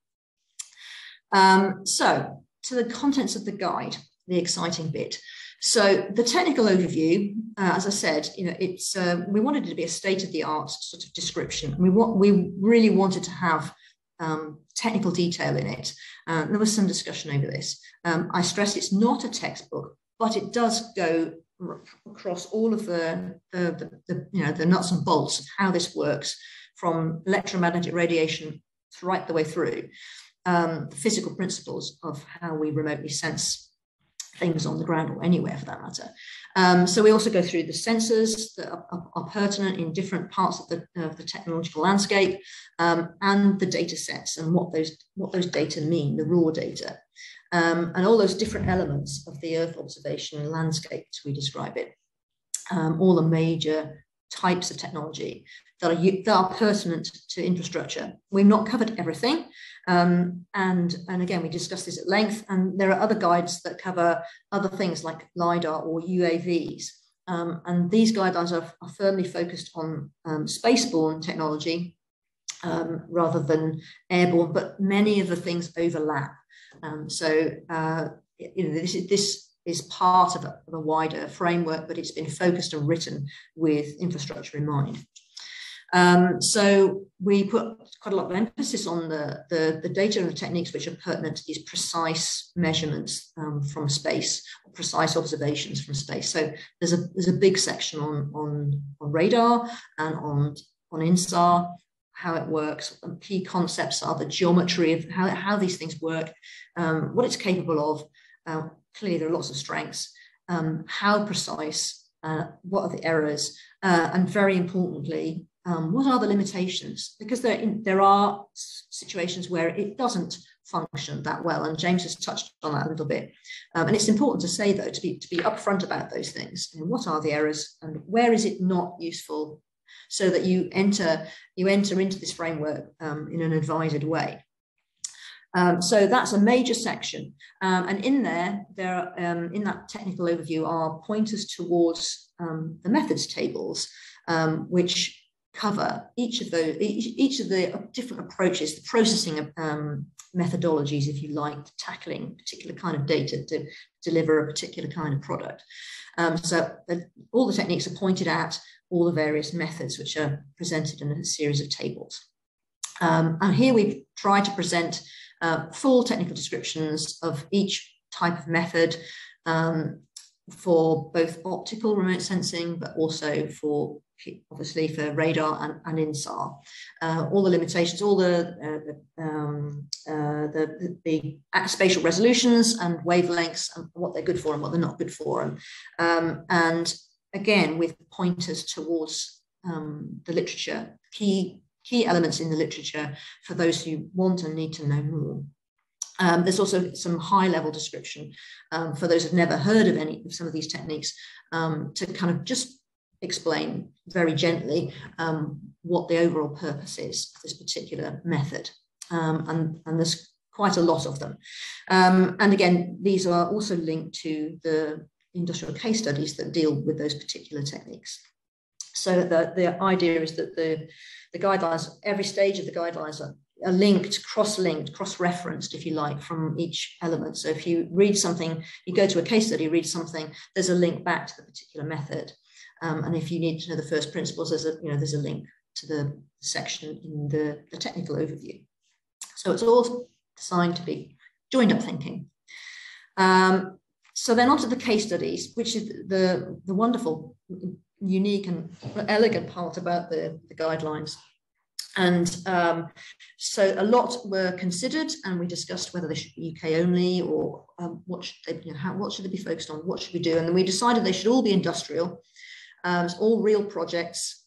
Um, so to the contents of the guide, the exciting bit. So the technical overview, uh, as I said, you know, it's uh, we wanted it to be a state of the art sort of description. We want we really wanted to have um, technical detail in it. Uh, there was some discussion over this. Um, I stress it's not a textbook, but it does go across all of the, the, the, the, you know the nuts and bolts of how this works, from electromagnetic radiation right the way through, um, the physical principles of how we remotely sense things on the ground or anywhere for that matter. Um, so we also go through the sensors that are, are, pertinent in different parts of the, of the technological landscape um, and the data sets and what those, what those data mean, the raw data, um, and all those different elements of the Earth observation landscape as we describe it. Um, all the major types of technology that are, that are pertinent to infrastructure. We've not covered everything. Um, and, and again, we discussed this at length. And there are other guides that cover other things like LIDAR or UAVs. Um, and these guidelines are, are firmly focused on um, spaceborne technology um, rather than airborne, but many of the things overlap. Um, so, uh, you know, this, this is part of a, of a, wider framework, but it's been focused and written with infrastructure in mind. Um, so we put quite a lot of emphasis on the, the, the, data and the techniques which are pertinent to these precise measurements um, from space, precise observations from space. So there's a there's a big section on on, on radar and on on INSAR, how it works. Key concepts are the geometry of how, how these things work, um, what it's capable of. Uh, clearly, there are lots of strengths. Um, how precise, uh, what are the errors, uh, and very importantly, um, what are the limitations? Because there, in, there are situations where it doesn't function that well, and James has touched on that a little bit. Um, and it's important to say, though, to be to be upfront about those things. And what are the errors, and where is it not useful, so that you enter you enter into this framework um, in an advised way. Um, so that's a major section. Um, and in there, there um, in that technical overview are pointers towards um, the methods tables, um, which cover each of those, each, each of the different approaches, the processing of um, methodologies, if you like, tackling particular kind of data to deliver a particular kind of product. Um, so uh, all the techniques are pointed at, all the various methods which are presented in a series of tables. Um, and here we've tried to present uh, full technical descriptions of each type of method um, for both optical remote sensing, but also for obviously for radar and, and INSAR. Uh, all the limitations, all the, uh, the, um, uh, the, the, spatial resolutions and wavelengths and what they're good for and what they're not good for. And, um, and again, with pointers towards um, the literature, key, key elements in the literature for those who want and need to know more. Um, there's also some high level description um, for those who've never heard of any of some of these techniques um, to kind of just explain very gently um, what the overall purpose is of this particular method. Um, and, and there's quite a lot of them. Um, and again, these are also linked to the industrial case studies that deal with those particular techniques. So the, the idea is that the, the guidelines, every stage of the guidelines are, are linked, cross-linked, cross-referenced, if you like, from each element. So if you read something, you go to a case study, read something, there's a link back to the particular method. Um, and if you need to know the first principles, there's a, you know, there's a link to the section in the, the technical overview. So it's all designed to be joined up thinking. Um, so then onto the case studies, which is the, the wonderful, unique and elegant part about the, the guidelines. And um, so a lot were considered, and we discussed whether they should be UK only or um, what should they, you know, how, what should they be focused on, what should we do? And then we decided they should all be industrial, um, all real projects,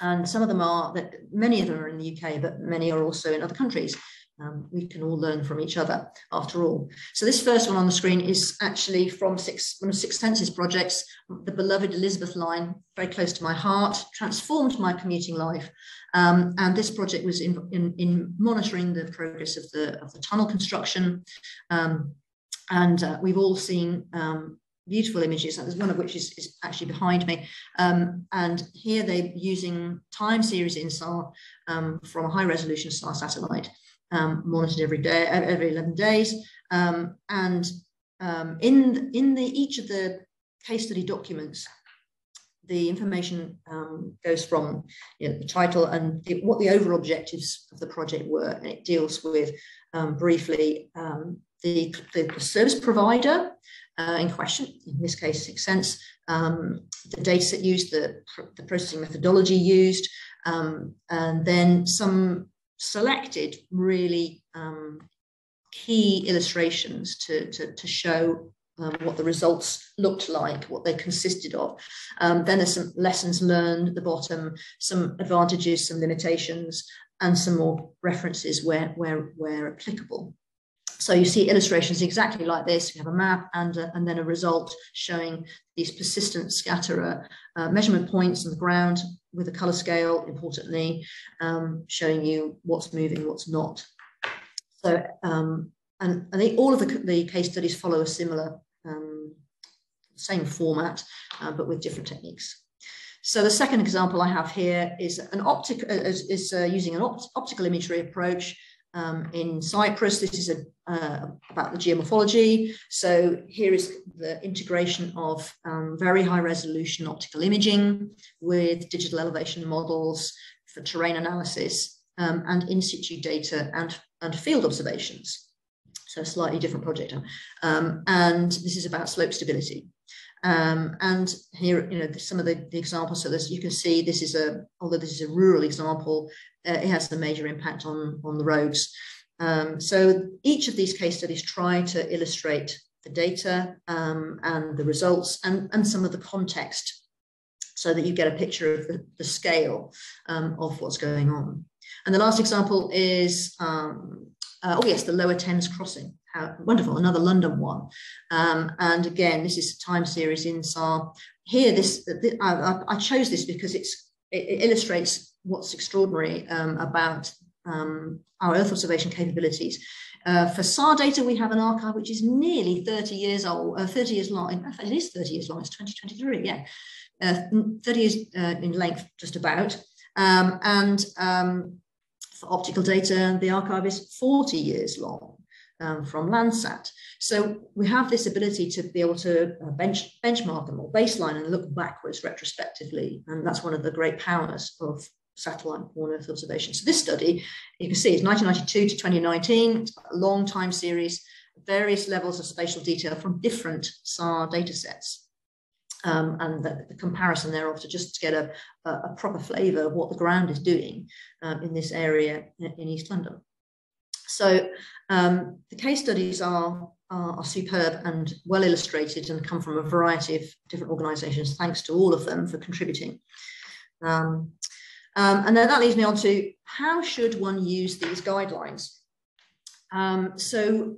and some of them are that many of them are in the UK, but many are also in other countries. Um, we can all learn from each other after all. So this first one on the screen is actually from six, one of Sixense's projects, the beloved Elizabeth line, very close to my heart, transformed my commuting life. Um, and this project was in, in, in, monitoring the progress of the, of the tunnel construction. Um, and uh, we've all seen um, beautiful images. There's one of which is, is actually behind me. Um, and here they're using time series InSAR um, from a high resolution SAR satellite um, monitored every day, every 11 days. Um, and um, in, in the, each of the case study documents, the information um, goes from you know, the title and the, what the overall objectives of the project were. And it deals with um, briefly the, the, service provider uh, in question, in this case, Sixense, um, the data set used, the, the processing methodology used, um, and then some selected really um, key illustrations to, to, to show um, what the results looked like, what they consisted of. Um, then there's some lessons learned at the bottom, some advantages, some limitations, and some more references where, where, where applicable. So you see illustrations exactly like this. We have a map and, a, and then a result showing these persistent scatterer uh, measurement points on the ground with a color scale, importantly, um, showing you what's moving, what's not. So, um, and I think all of the, the case studies follow a similar, um, same format, uh, but with different techniques. So the second example I have here is an optic uh, is, is uh, using an opt optical imagery approach um, in Cyprus. This is a, uh, about the geomorphology. So here is the integration of um, very high resolution optical imaging with digital elevation models for terrain analysis um, and in situ data and, and field observations. So a slightly different project. Um, and this is about slope stability. Um, and here, you know, some of the, the, examples. So this, you can see this is a, although this is a rural example, uh, it has a major impact on, on the roads. Um, so each of these case studies try to illustrate the data um, and the results and, and some of the context so that you get a picture of the, the scale um, of what's going on. And the last example is, um, uh, oh yes, the Lower Thames crossing. How wonderful, another London one. Um, and again, this is a time series InSAR. Here, this, I, I, chose this because it's, it, it illustrates what's extraordinary um, about um, our Earth observation capabilities. Uh, for SAR data, we have an archive which is nearly 30 years old, uh, 30 years long. In fact, it is 30 years long, it's 2023, yeah. Uh, 30 years uh, in length, just about. Um, and um, for optical data, the archive is 40 years long um, from Landsat. So we have this ability to be able to uh, bench, benchmark them or baseline and look backwards retrospectively. And that's one of the great powers of satellite-borne Earth observation. So this study, you can see, is 1992 to 2019, it's a long time series, various levels of spatial detail from different SAR data sets. Um, and the, the, comparison thereof to just to get a, a, a proper flavour of what the ground is doing um, in this area in, in East London. So um, the case studies are, are, are, superb and well illustrated and come from a variety of different organisations. Thanks to all of them for contributing. Um, um, and then that leads me on to how should one use these guidelines? Um, so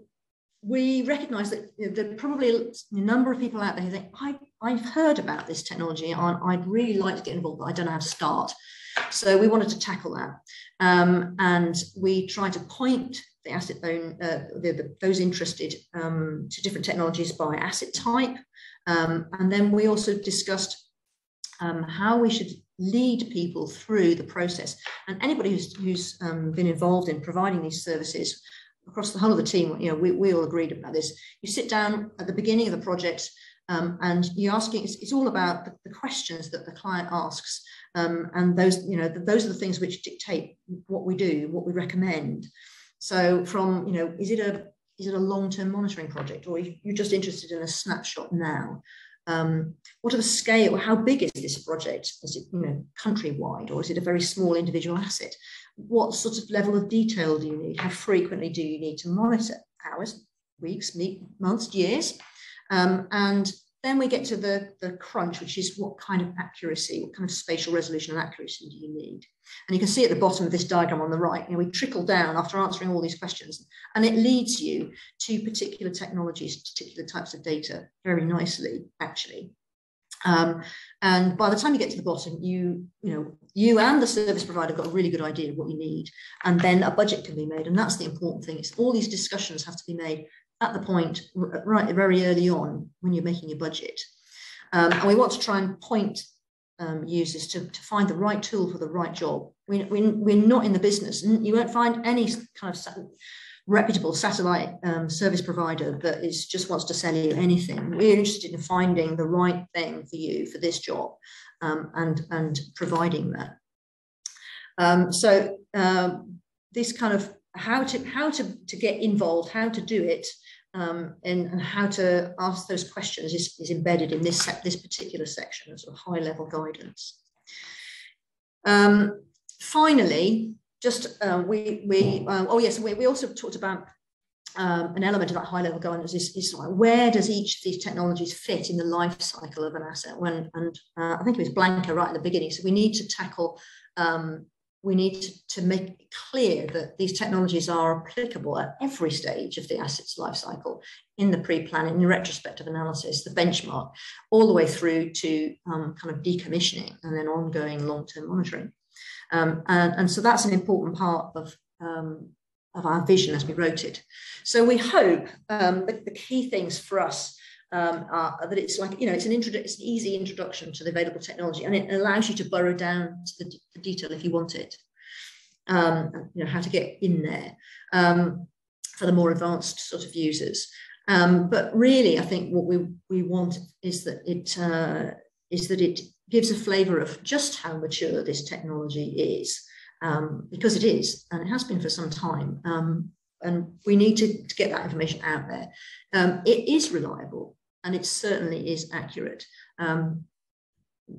we recognise that there are probably a number of people out there who think, I, I've heard about this technology and I'd really like to get involved, but I don't know how to start. So we wanted to tackle that. Um, and we tried to point the asset own, uh, the, the, those interested um, to different technologies by asset type. Um, and then we also discussed um, how we should lead people through the process. And anybody who's, who's um, been involved in providing these services across the whole of the team, you know, we, we all agreed about this. You sit down at the beginning of the project um, and you're asking, it's, it's all about the, the, questions that the client asks. Um, and those, you know, the, those are the things which dictate what we do, what we recommend. So from, you know, is it a, is it a long-term monitoring project or you're just interested in a snapshot now? Um, what are the scale? How big is this project? Is it you know countrywide or is it a very small individual asset? what sort of level of detail do you need? How frequently do you need to monitor? Hours, weeks, months, years? Um, and then we get to the, the crunch, which is what kind of accuracy, what kind of spatial resolution and accuracy do you need? And you can see at the bottom of this diagram on the right, you know, we trickle down after answering all these questions, and it leads you to particular technologies, particular types of data very nicely, actually. Um, and by the time you get to the bottom, you, you know, you and the service provider got a really good idea of what you need. And then a budget can be made. And that's the important thing. It's all these discussions have to be made at the point right very early on when you're making your budget. Um, and we want to try and point um, users to, to find the right tool for the right job. We, we, we're not in the business. And you won't find any kind of reputable satellite um, service provider that is just wants to sell you anything. We're interested in finding the right thing for you for this job um, and, and providing that. Um, so um, this kind of how to how to, to get involved, how to do it, um, and, and, how to ask those questions is, is embedded in this set this particular section as a high level guidance. Um, finally, just uh, we we uh, oh yes we, we also talked about um, an element of that high level governance is, is where does each of these technologies fit in the life cycle of an asset when and uh, I think it was Blanca right at the beginning so we need to tackle um, we need to, to make it clear that these technologies are applicable at every stage of the asset's life cycle in the pre-planning, in the retrospective analysis, the benchmark, all the way through to um, kind of decommissioning and then ongoing long-term monitoring. Um, and, and, so that's an important part of, um, of our vision as we wrote it. So we hope um, the, the, key things for us um, that it's like, you know, it's an, it's an easy introduction to the available technology and it allows you to burrow down to the, the detail if you want it. Um, you know, how to get in there um, for the more advanced sort of users. but really, I think what we, we want is that it uh, is that it gives a flavor of just how mature this technology is, um, because it is, and it has been for some time. Um, and we need to, to, get that information out there. Um, it is reliable and it certainly is accurate. Um,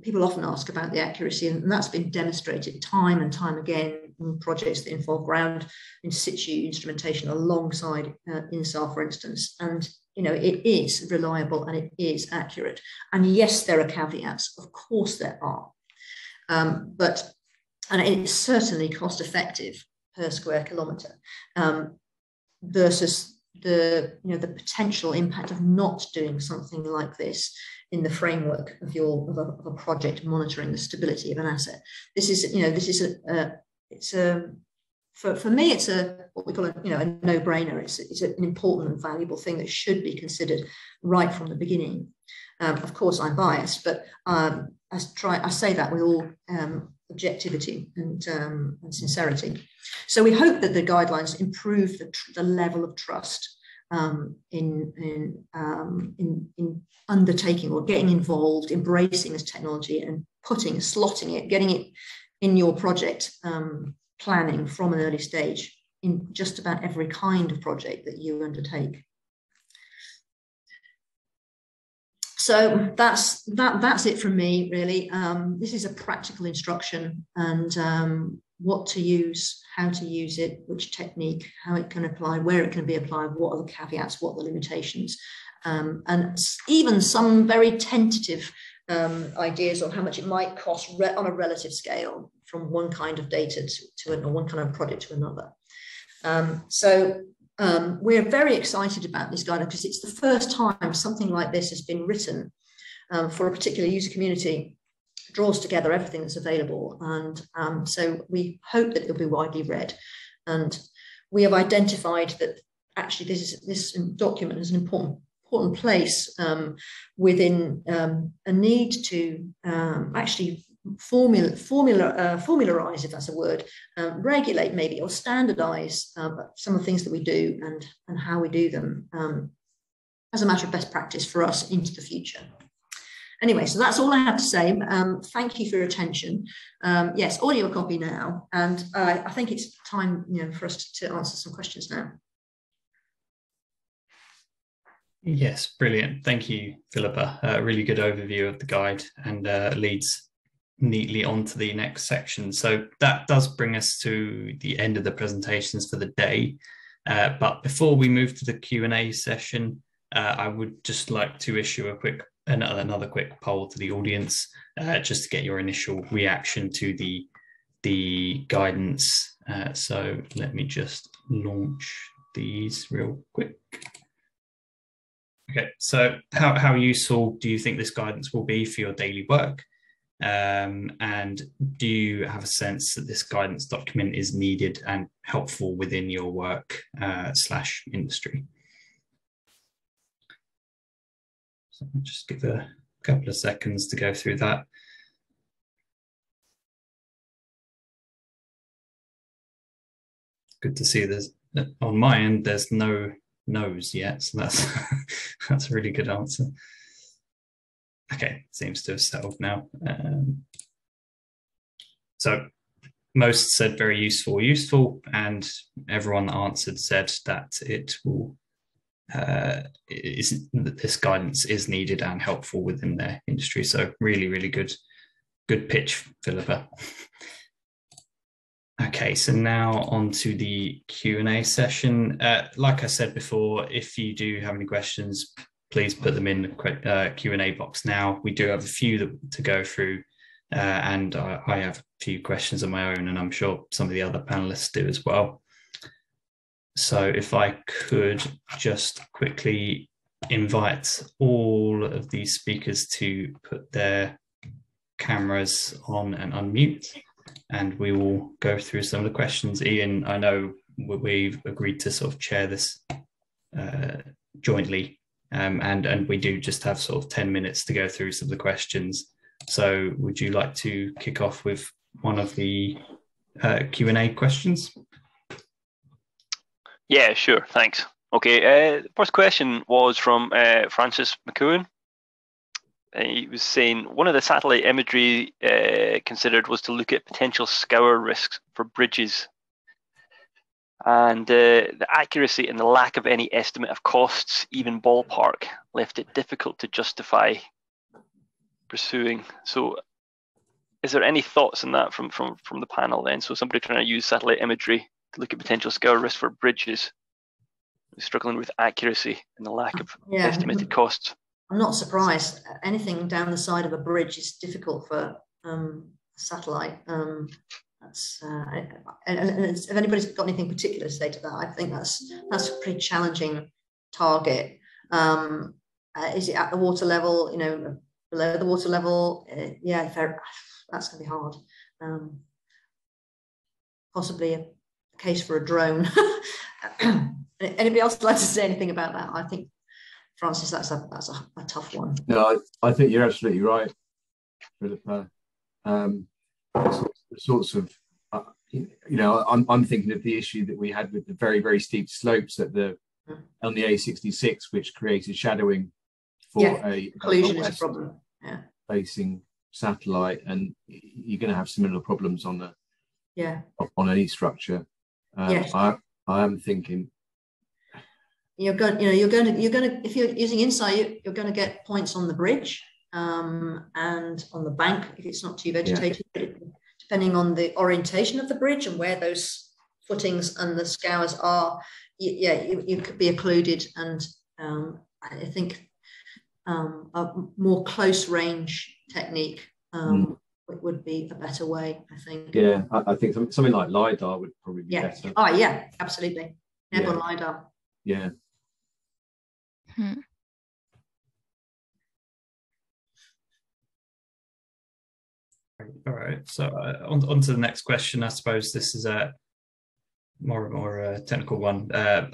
people often ask about the accuracy, and that's been demonstrated time and time again in projects that involve ground in situ instrumentation alongside uh, InSAR, for instance. And you know, it is reliable and it is accurate. And yes, there are caveats. Of course, there are. Um, but, and it's certainly cost effective per square kilometre um, versus the, you know, the potential impact of not doing something like this in the framework of your of a, of a project monitoring the stability of an asset. This is, you know, this is a, a it's a for, for me, it's a what we call a you know a no-brainer. It's, it's an important and valuable thing that should be considered right from the beginning. Um, of course, I'm biased, but um, I try I say that with all um, objectivity and, um, and, sincerity. So we hope that the guidelines improve the, the level of trust um, in in, um, in in undertaking or getting involved, embracing this technology and putting, slotting it, getting it in your project um, planning from an early stage in just about every kind of project that you undertake. So that's that. That's it from me, really. Um, this is a practical instruction and um, what to use, how to use it, which technique, how it can apply, where it can be applied, what are the caveats, what are the limitations, um, and even some very tentative um, ideas on how much it might cost on a relative scale from one kind of data to, to one kind of project to another. Um, so um, we're very excited about this guide because it's the first time something like this has been written um, for a particular user community draws together everything that's available. And um, so we hope that it'll be widely read. And we have identified that actually this, is, this document is an important important place um, within um, a need to um, actually formula, formula, uh, formularize, if that's a word, um, regulate maybe or standardize uh, some of the things that we do and, and how we do them um, as a matter of best practice for us into the future. Anyway, so that's all I have to say. Um, thank you for your attention. Um, yes, audio copy now, and uh, I think it's time you know, for us to answer some questions now. Yes, brilliant. Thank you, Philippa. A really good overview of the guide and uh, leads neatly onto the next section. So that does bring us to the end of the presentations for the day. Uh, but before we move to the Q&A session, uh, I would just like to issue a quick another, another quick poll to the audience uh, just to get your initial reaction to the the guidance. Uh, so let me just launch these real quick. Okay, so how, how useful do you think this guidance will be for your daily work? Um, and do you have a sense that this guidance document is needed and helpful within your work uh, slash industry? So I'll just give a couple of seconds to go through that. Good to see there's on my end, there's no nose yet. So that's *laughs* that's a really good answer. Okay, seems to have settled now. Um, so most said very useful, useful, and everyone that answered said that it will uh, is this guidance is needed and helpful within their industry. So really, really good, good pitch, Philippa. *laughs* Okay, so now on to the Q&A session. Uh, like I said before, if you do have any questions, please put them in the uh, Q&A box now. We do have a few to go through uh, and I, I, have a few questions of my own and I'm sure some of the other panelists do as well. So if I could just quickly invite all of these speakers to put their cameras on and unmute and we will go through some of the questions. Iain, I know we've agreed to sort of chair this uh, jointly, um, and and we do just have sort of ten minutes to go through some of the questions. So, would you like to kick off with one of the uh, Q and A questions? Yeah, sure. Thanks. Okay. Uh, first question was from uh, Francis McCowan he was saying one of the satellite imagery uh, considered was to look at potential scour risks for bridges. And uh, the accuracy and the lack of any estimate of costs, even ballpark, left it difficult to justify pursuing. So, is there any thoughts on that from, from, from the panel then? So, somebody trying to use satellite imagery to look at potential scour risk for bridges, struggling with accuracy and the lack of yeah. estimated costs. I'm not surprised. Anything down the side of a bridge is difficult for um, satellite. Um, that's uh, and, if anybody's got anything particular to say to that, I think that's that's a pretty challenging target. Um, uh, is it at the water level? You know, below the water level? Uh, yeah, that's going to be hard. Um, possibly a case for a drone. *coughs* Anybody else like to say anything about that? I think Francis, that's a that's a, a tough one. No, I, I, think you're absolutely right, Philippa. Um, sorts of uh, you know, I'm I'm thinking of the issue that we had with the very very steep slopes at the mm. on the A66, which created shadowing for yeah. a collision a is a problem. Yeah. Facing satellite, and you're going to have similar problems on the yeah on any structure. Um, yes. I I am thinking you're going, you know, you're going to, you're going to, if you're using InSAR, you're going to get points on the bridge um, and on the bank if it's not too vegetated. Yeah. Depending on the orientation of the bridge and where those footings and the scours are, you, yeah, you, you, could be occluded. And um, I think um, a more close range technique um, mm. would be a better way. I think. Yeah, I, I think something like lidar would probably be yeah. better. Oh yeah, absolutely. airborne yeah. lidar. Yeah. Hmm. All right. So uh, on, on to the next question. I suppose this is a more and more uh, technical one uh,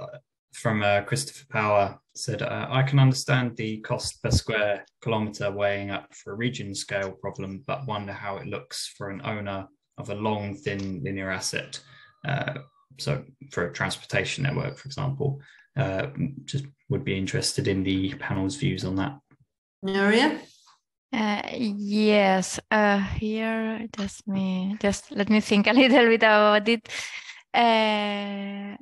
from uh, Christopher Power. Said uh, I can understand the cost per square kilometer weighing up for a region scale problem, but wonder how it looks for an owner of a long, thin linear asset. Uh, so for a transportation network, for example, just would be interested in the panel's views on that. Núria. Uh, yes, uh, here just me just let me think *laughs* a little bit about it. Uh,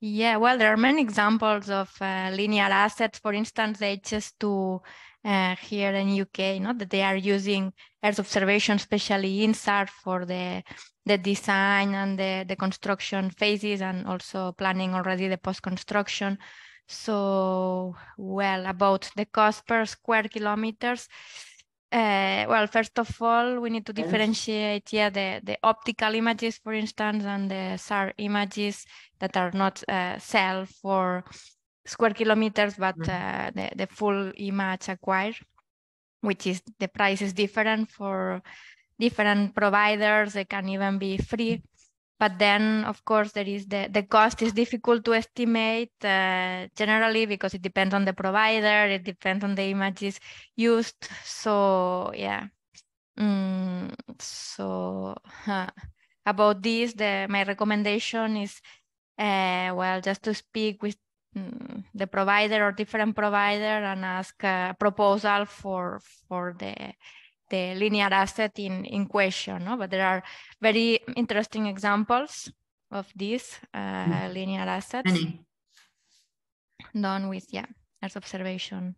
yeah, well, there are many examples of uh, linear assets. For instance, the HS2 uh, here in UK, know, that they are using Earth observation, especially InSAR, for the the design and the, the construction phases, and also planning already the post construction. So, well, about the cost per square kilometers. Uh, well, first of all, we need to differentiate, yeah, the, the optical images, for instance, and the SAR images that are not uh, sell for square kilometers, but mm-hmm. uh, the, the full image acquired, which is the price is different for different providers. They can even be free but then of course there is the the cost is difficult to estimate uh, generally because it depends on the provider it depends on the images used. So yeah. Mm, so about this the my recommendation is uh, well just to speak with mm, the provider or different provider and ask a proposal for for the the linear asset in, in question. No? But there are very interesting examples of these uh, mm. linear assets Many. done with, yeah, Earth observation.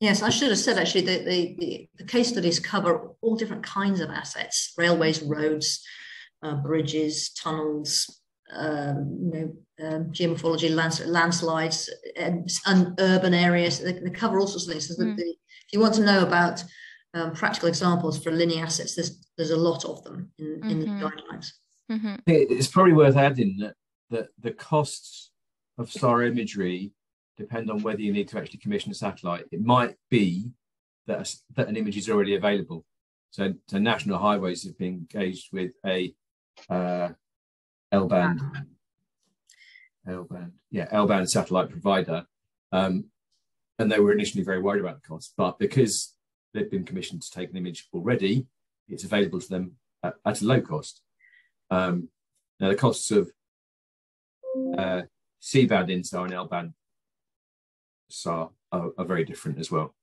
Yes, I should have said actually that the, the, the, case studies cover all different kinds of assets, railways, roads, uh, bridges, tunnels, um, you know, um, geomorphology, lands, landslides, and, and, urban areas. They, they, cover all sorts of things. So mm. the, if you want to know about um, practical examples for linear assets, there's there's a lot of them in, mm-hmm. in the mm-hmm. guidelines. Mm-hmm. It's probably worth adding that, that the costs of SAR imagery depend on whether you need to actually commission a satellite. It might be that, a, that an image is already available. So, so national highways have been engaged with a uh, L-band, L-band, yeah, L-band satellite provider, um, and they were initially very worried about the cost, but because they've been commissioned to take an image already, it's available to them at, at a low cost. Um, now, the costs of uh, C-band InSAR and L-band SAR are, are, very different as well.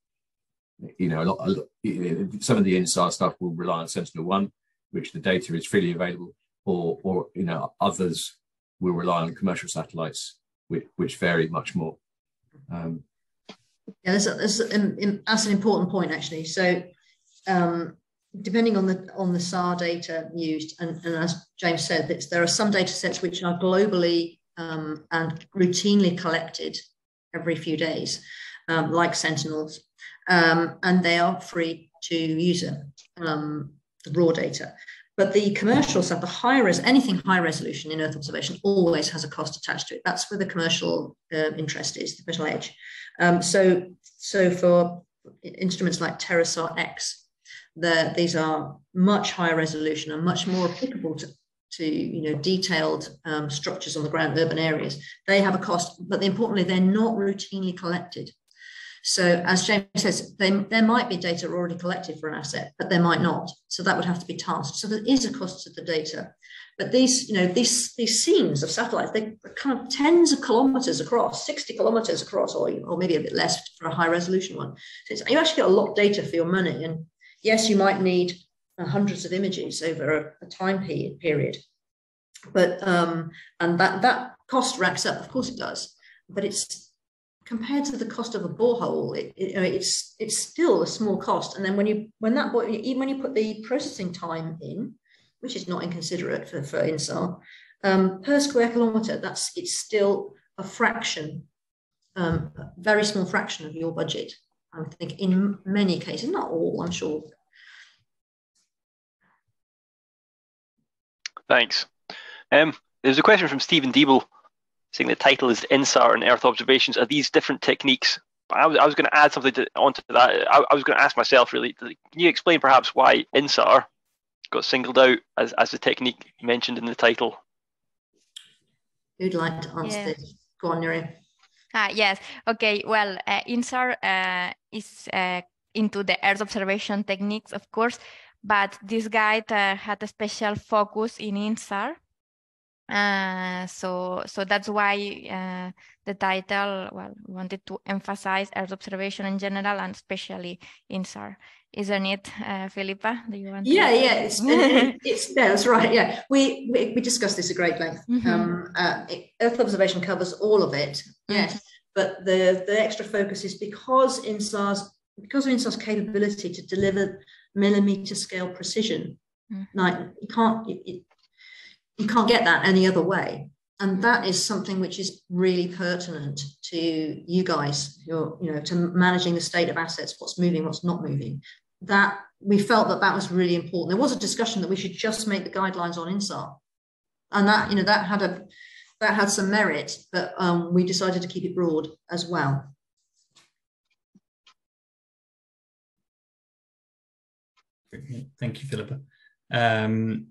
You know, a lot, a lot, some of the InSAR stuff will rely on Sentinel-1, which the data is freely available, or, or you know, others will rely on commercial satellites, which, which vary much more. Um, yeah, that's, that's, an important point actually. So, um, depending on the on the SAR data used, and, and as James said, there are some data sets which are globally um, and routinely collected every few days, um, like Sentinels, um, and they are free to use it, um, the raw data. But the commercial stuff, the high res, anything high resolution in Earth observation always has a cost attached to it. That's where the commercial uh, interest is, the commercial edge. Um, so, so for instruments like TerraSAR X, the, these are much higher resolution and much more applicable to, to you know detailed um, structures on the ground, urban areas. They have a cost, but importantly, they're not routinely collected. So as James says, they, there might be data already collected for an asset, but there might not. So that would have to be tasked. So there is a cost to the data. But these, you know, these these scenes of satellites, they're kind of tens of kilometers across, 60 kilometers across, or, or maybe a bit less for a high resolution one. So you actually get a lot of data for your money. And yes, you might need uh, hundreds of images over a, a time period. But um, and that that cost racks up, of course it does. But it's compared to the cost of a borehole, it, it, it's it's still a small cost. And then when you when that even when you put the processing time in, which is not inconsiderate for, for InSAR, um, per square kilometre, that's it's still a fraction, um, a very small fraction of your budget. I think in many cases, not all, I'm sure. Thanks. Um, there's a question from Stephen Deeble saying the title is InSAR and Earth observations. Are these different techniques? I was, I was going to add something to, onto that. I, I was going to ask myself, really, can you explain perhaps why InSAR got singled out as, as the technique mentioned in the title? Who'd like to answer yeah. this? Go on, Núria. Ah, yes. Okay. Well, uh, InSAR uh, is uh, into the Earth observation techniques, of course, but this guide uh, had a special focus in InSAR. Uh, so, so that's why uh, the title, well, we wanted to emphasize Earth observation in general and especially InSAR. Isn't it, uh, Philippa? Do you want? Yeah, to... yeah, it's, it, it's yeah, that's right. Yeah, we we, we discussed this at great length. *laughs* Mm-hmm. Um, uh, Earth observation covers all of it. Yes, mm-hmm. but the the extra focus is because InSAR's because of InSAR's capability to deliver millimeter scale precision. Mm-hmm. Like you can't it, it, you can't get that any other way and that is something which is really pertinent to you guys you're you know to managing the state of assets what's moving what's not moving that we felt that that was really important. There was a discussion that we should just make the guidelines on InSAR, and that you know that had a that had some merit, but um, we decided to keep it broad as well. Thank you, Philippa. Um,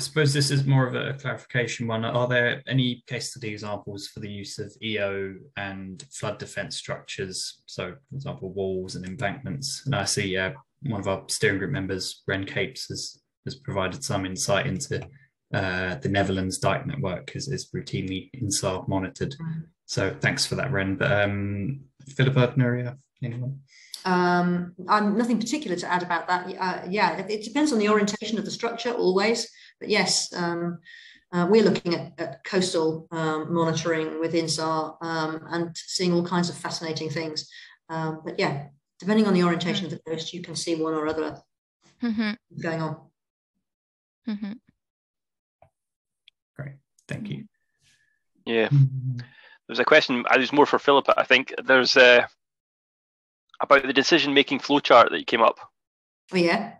I suppose this is more of a clarification one. Are there any case study examples for the use of EO and flood defense structures? So, for example, walls and embankments. And I see uh, one of our steering group members, Ren Capes, has, has provided some insight into uh, the Netherlands dike network is, is routinely InSAR monitored. Mm. So thanks for that, Ren. But um, Philippa, Núria, anyone? Um, I'm nothing particular to add about that. Uh, yeah, it, it, depends on the orientation of the structure always. But yes, um, uh, we're looking at, at coastal um, monitoring with InSAR um, and seeing all kinds of fascinating things. Um, but yeah, depending on the orientation of the coast, you can see one or other mm-hmm. going on. Mm-hmm. Great, thank you. Yeah, mm-hmm. there's a question. I was more for Philippa. I think there's uh, about the decision-making flowchart that you came up. Oh yeah.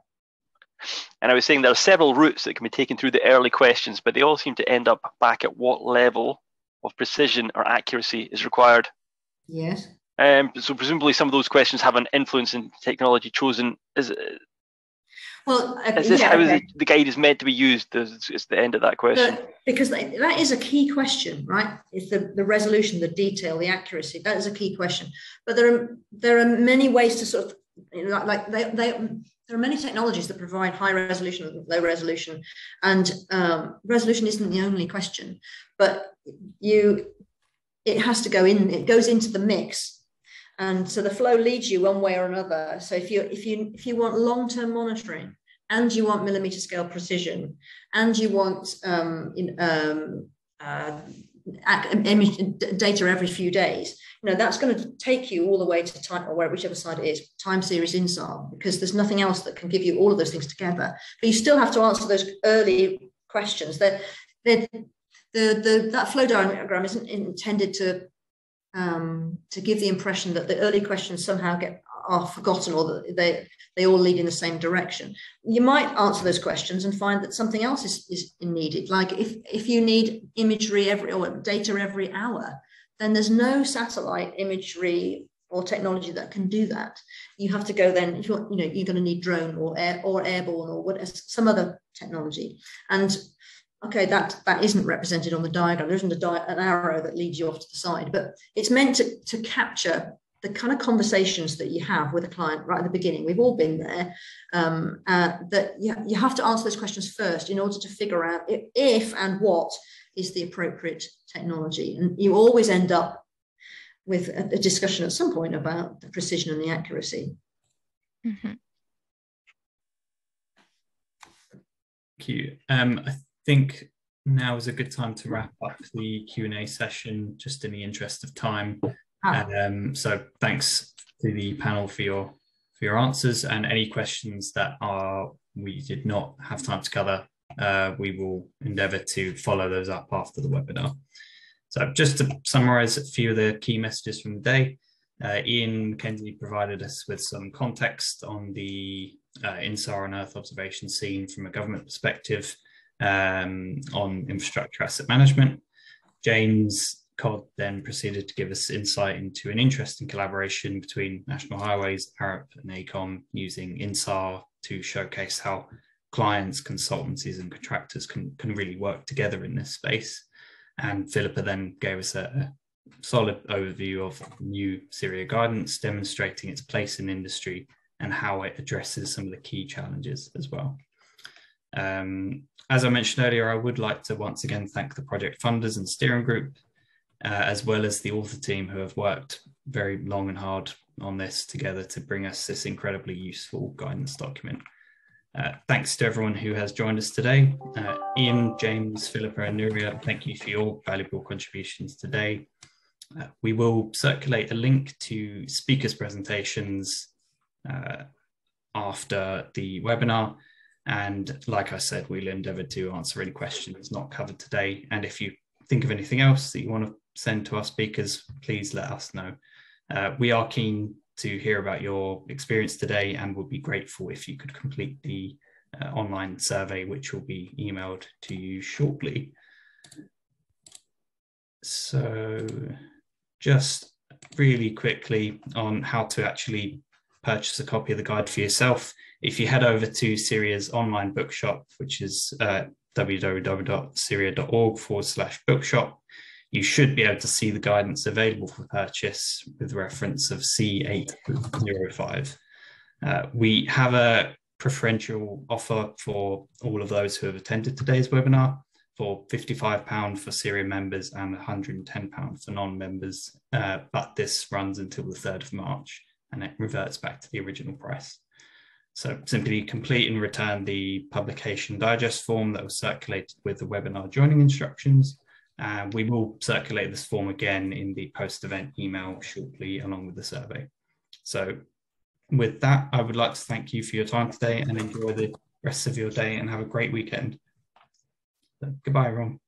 And I was saying there are several routes that can be taken through the early questions, but they all seem to end up back at what level of precision or accuracy is required. Yes. Um, so presumably some of those questions have an influence in technology chosen. Is well, uh, is this yeah, how okay. the, guide is meant to be used? Is, is the end of that question? But, because that is a key question, right? Is the, the resolution, the detail, the accuracy. That is a key question. But there are there are many ways to sort of like they, they there are many technologies that provide high resolution and low resolution, and um, resolution isn't the only question, but you it has to go in. It goes into the mix, and so the flow leads you one way or another. So if you if you if you want long term monitoring and you want millimeter scale precision and you want um, in, um, uh, data every few days, you know, that's going to take you all the way to time or where, whichever side it is, time series InSAR, because there's nothing else that can give you all of those things together. But you still have to answer those early questions. That the, the, that flow diagram isn't intended to um, to give the impression that the early questions somehow get are forgotten or that they they all lead in the same direction. You might answer those questions and find that something else is, is needed. Like if if you need imagery every or data every hour, then there's no satellite imagery or technology that can do that. You have to go then, if you're, you know, you're going to need drone or air or airborne or what, some other technology. And okay, that that isn't represented on the diagram. There isn't a di- an arrow that leads you off to the side, but it's meant to, to capture the kind of conversations that you have with a client right at the beginning. We've all been there. Um, uh, that you, you have to answer those questions first in order to figure out if, if and what is the appropriate technology. And you always end up with a, a discussion at some point about the precision and the accuracy. Mm-hmm. Thank you. Um, I think now is a good time to wrap up the Q&A session, just in the interest of time. Ah. Um, so thanks to the panel for your for your answers and any questions that are we did not have time to cover uh, we will endeavour to follow those up after the webinar. So just to summarise a few of the key messages from the day, uh, Iain McKenzie provided us with some context on the uh, InSAR and Earth observation scene from a government perspective um, on infrastructure asset management. James Cod then proceeded to give us insight into an interesting collaboration between National Highways, Arup, and AECOM using InSAR to showcase how clients, consultancies, and contractors can, can really work together in this space. And Philippa then gave us a, solid overview of new CIRIA guidance, demonstrating its place in industry and how it addresses some of the key challenges as well. Um, as I mentioned earlier, I would like to once again thank the project funders and steering group, uh, as well as the author team who have worked very long and hard on this together to bring us this incredibly useful guidance document. Uh, thanks to everyone who has joined us today. Uh, Iain, James, Philippa, and Núria, thank you for your valuable contributions today. Uh, we will circulate a link to speakers' presentations uh, after the webinar. And like I said, we'll endeavour to answer any questions not covered today. And if you think of anything else that you want to send to our speakers, please let us know. Uh, we are keen to hear about your experience today and would be grateful if you could complete the uh, online survey, which will be emailed to you shortly. So just really quickly on how to actually purchase a copy of the guide for yourself. If you head over to CIRIA's online bookshop, which is uh, www.ciria.org forward slash bookshop, you should be able to see the guidance available for purchase with reference of C805. Uh, we have a preferential offer for all of those who have attended today's webinar for £55 for CIRIA members and £110 for non-members, uh, but this runs until the 3rd of March and it reverts back to the original price. So simply complete and return the publication digest form that was circulated with the webinar joining instructions. Uh, we will circulate this form again in the post-event email shortly along with the survey. So with that, I would like to thank you for your time today and enjoy the rest of your day and have a great weekend. So, goodbye, everyone.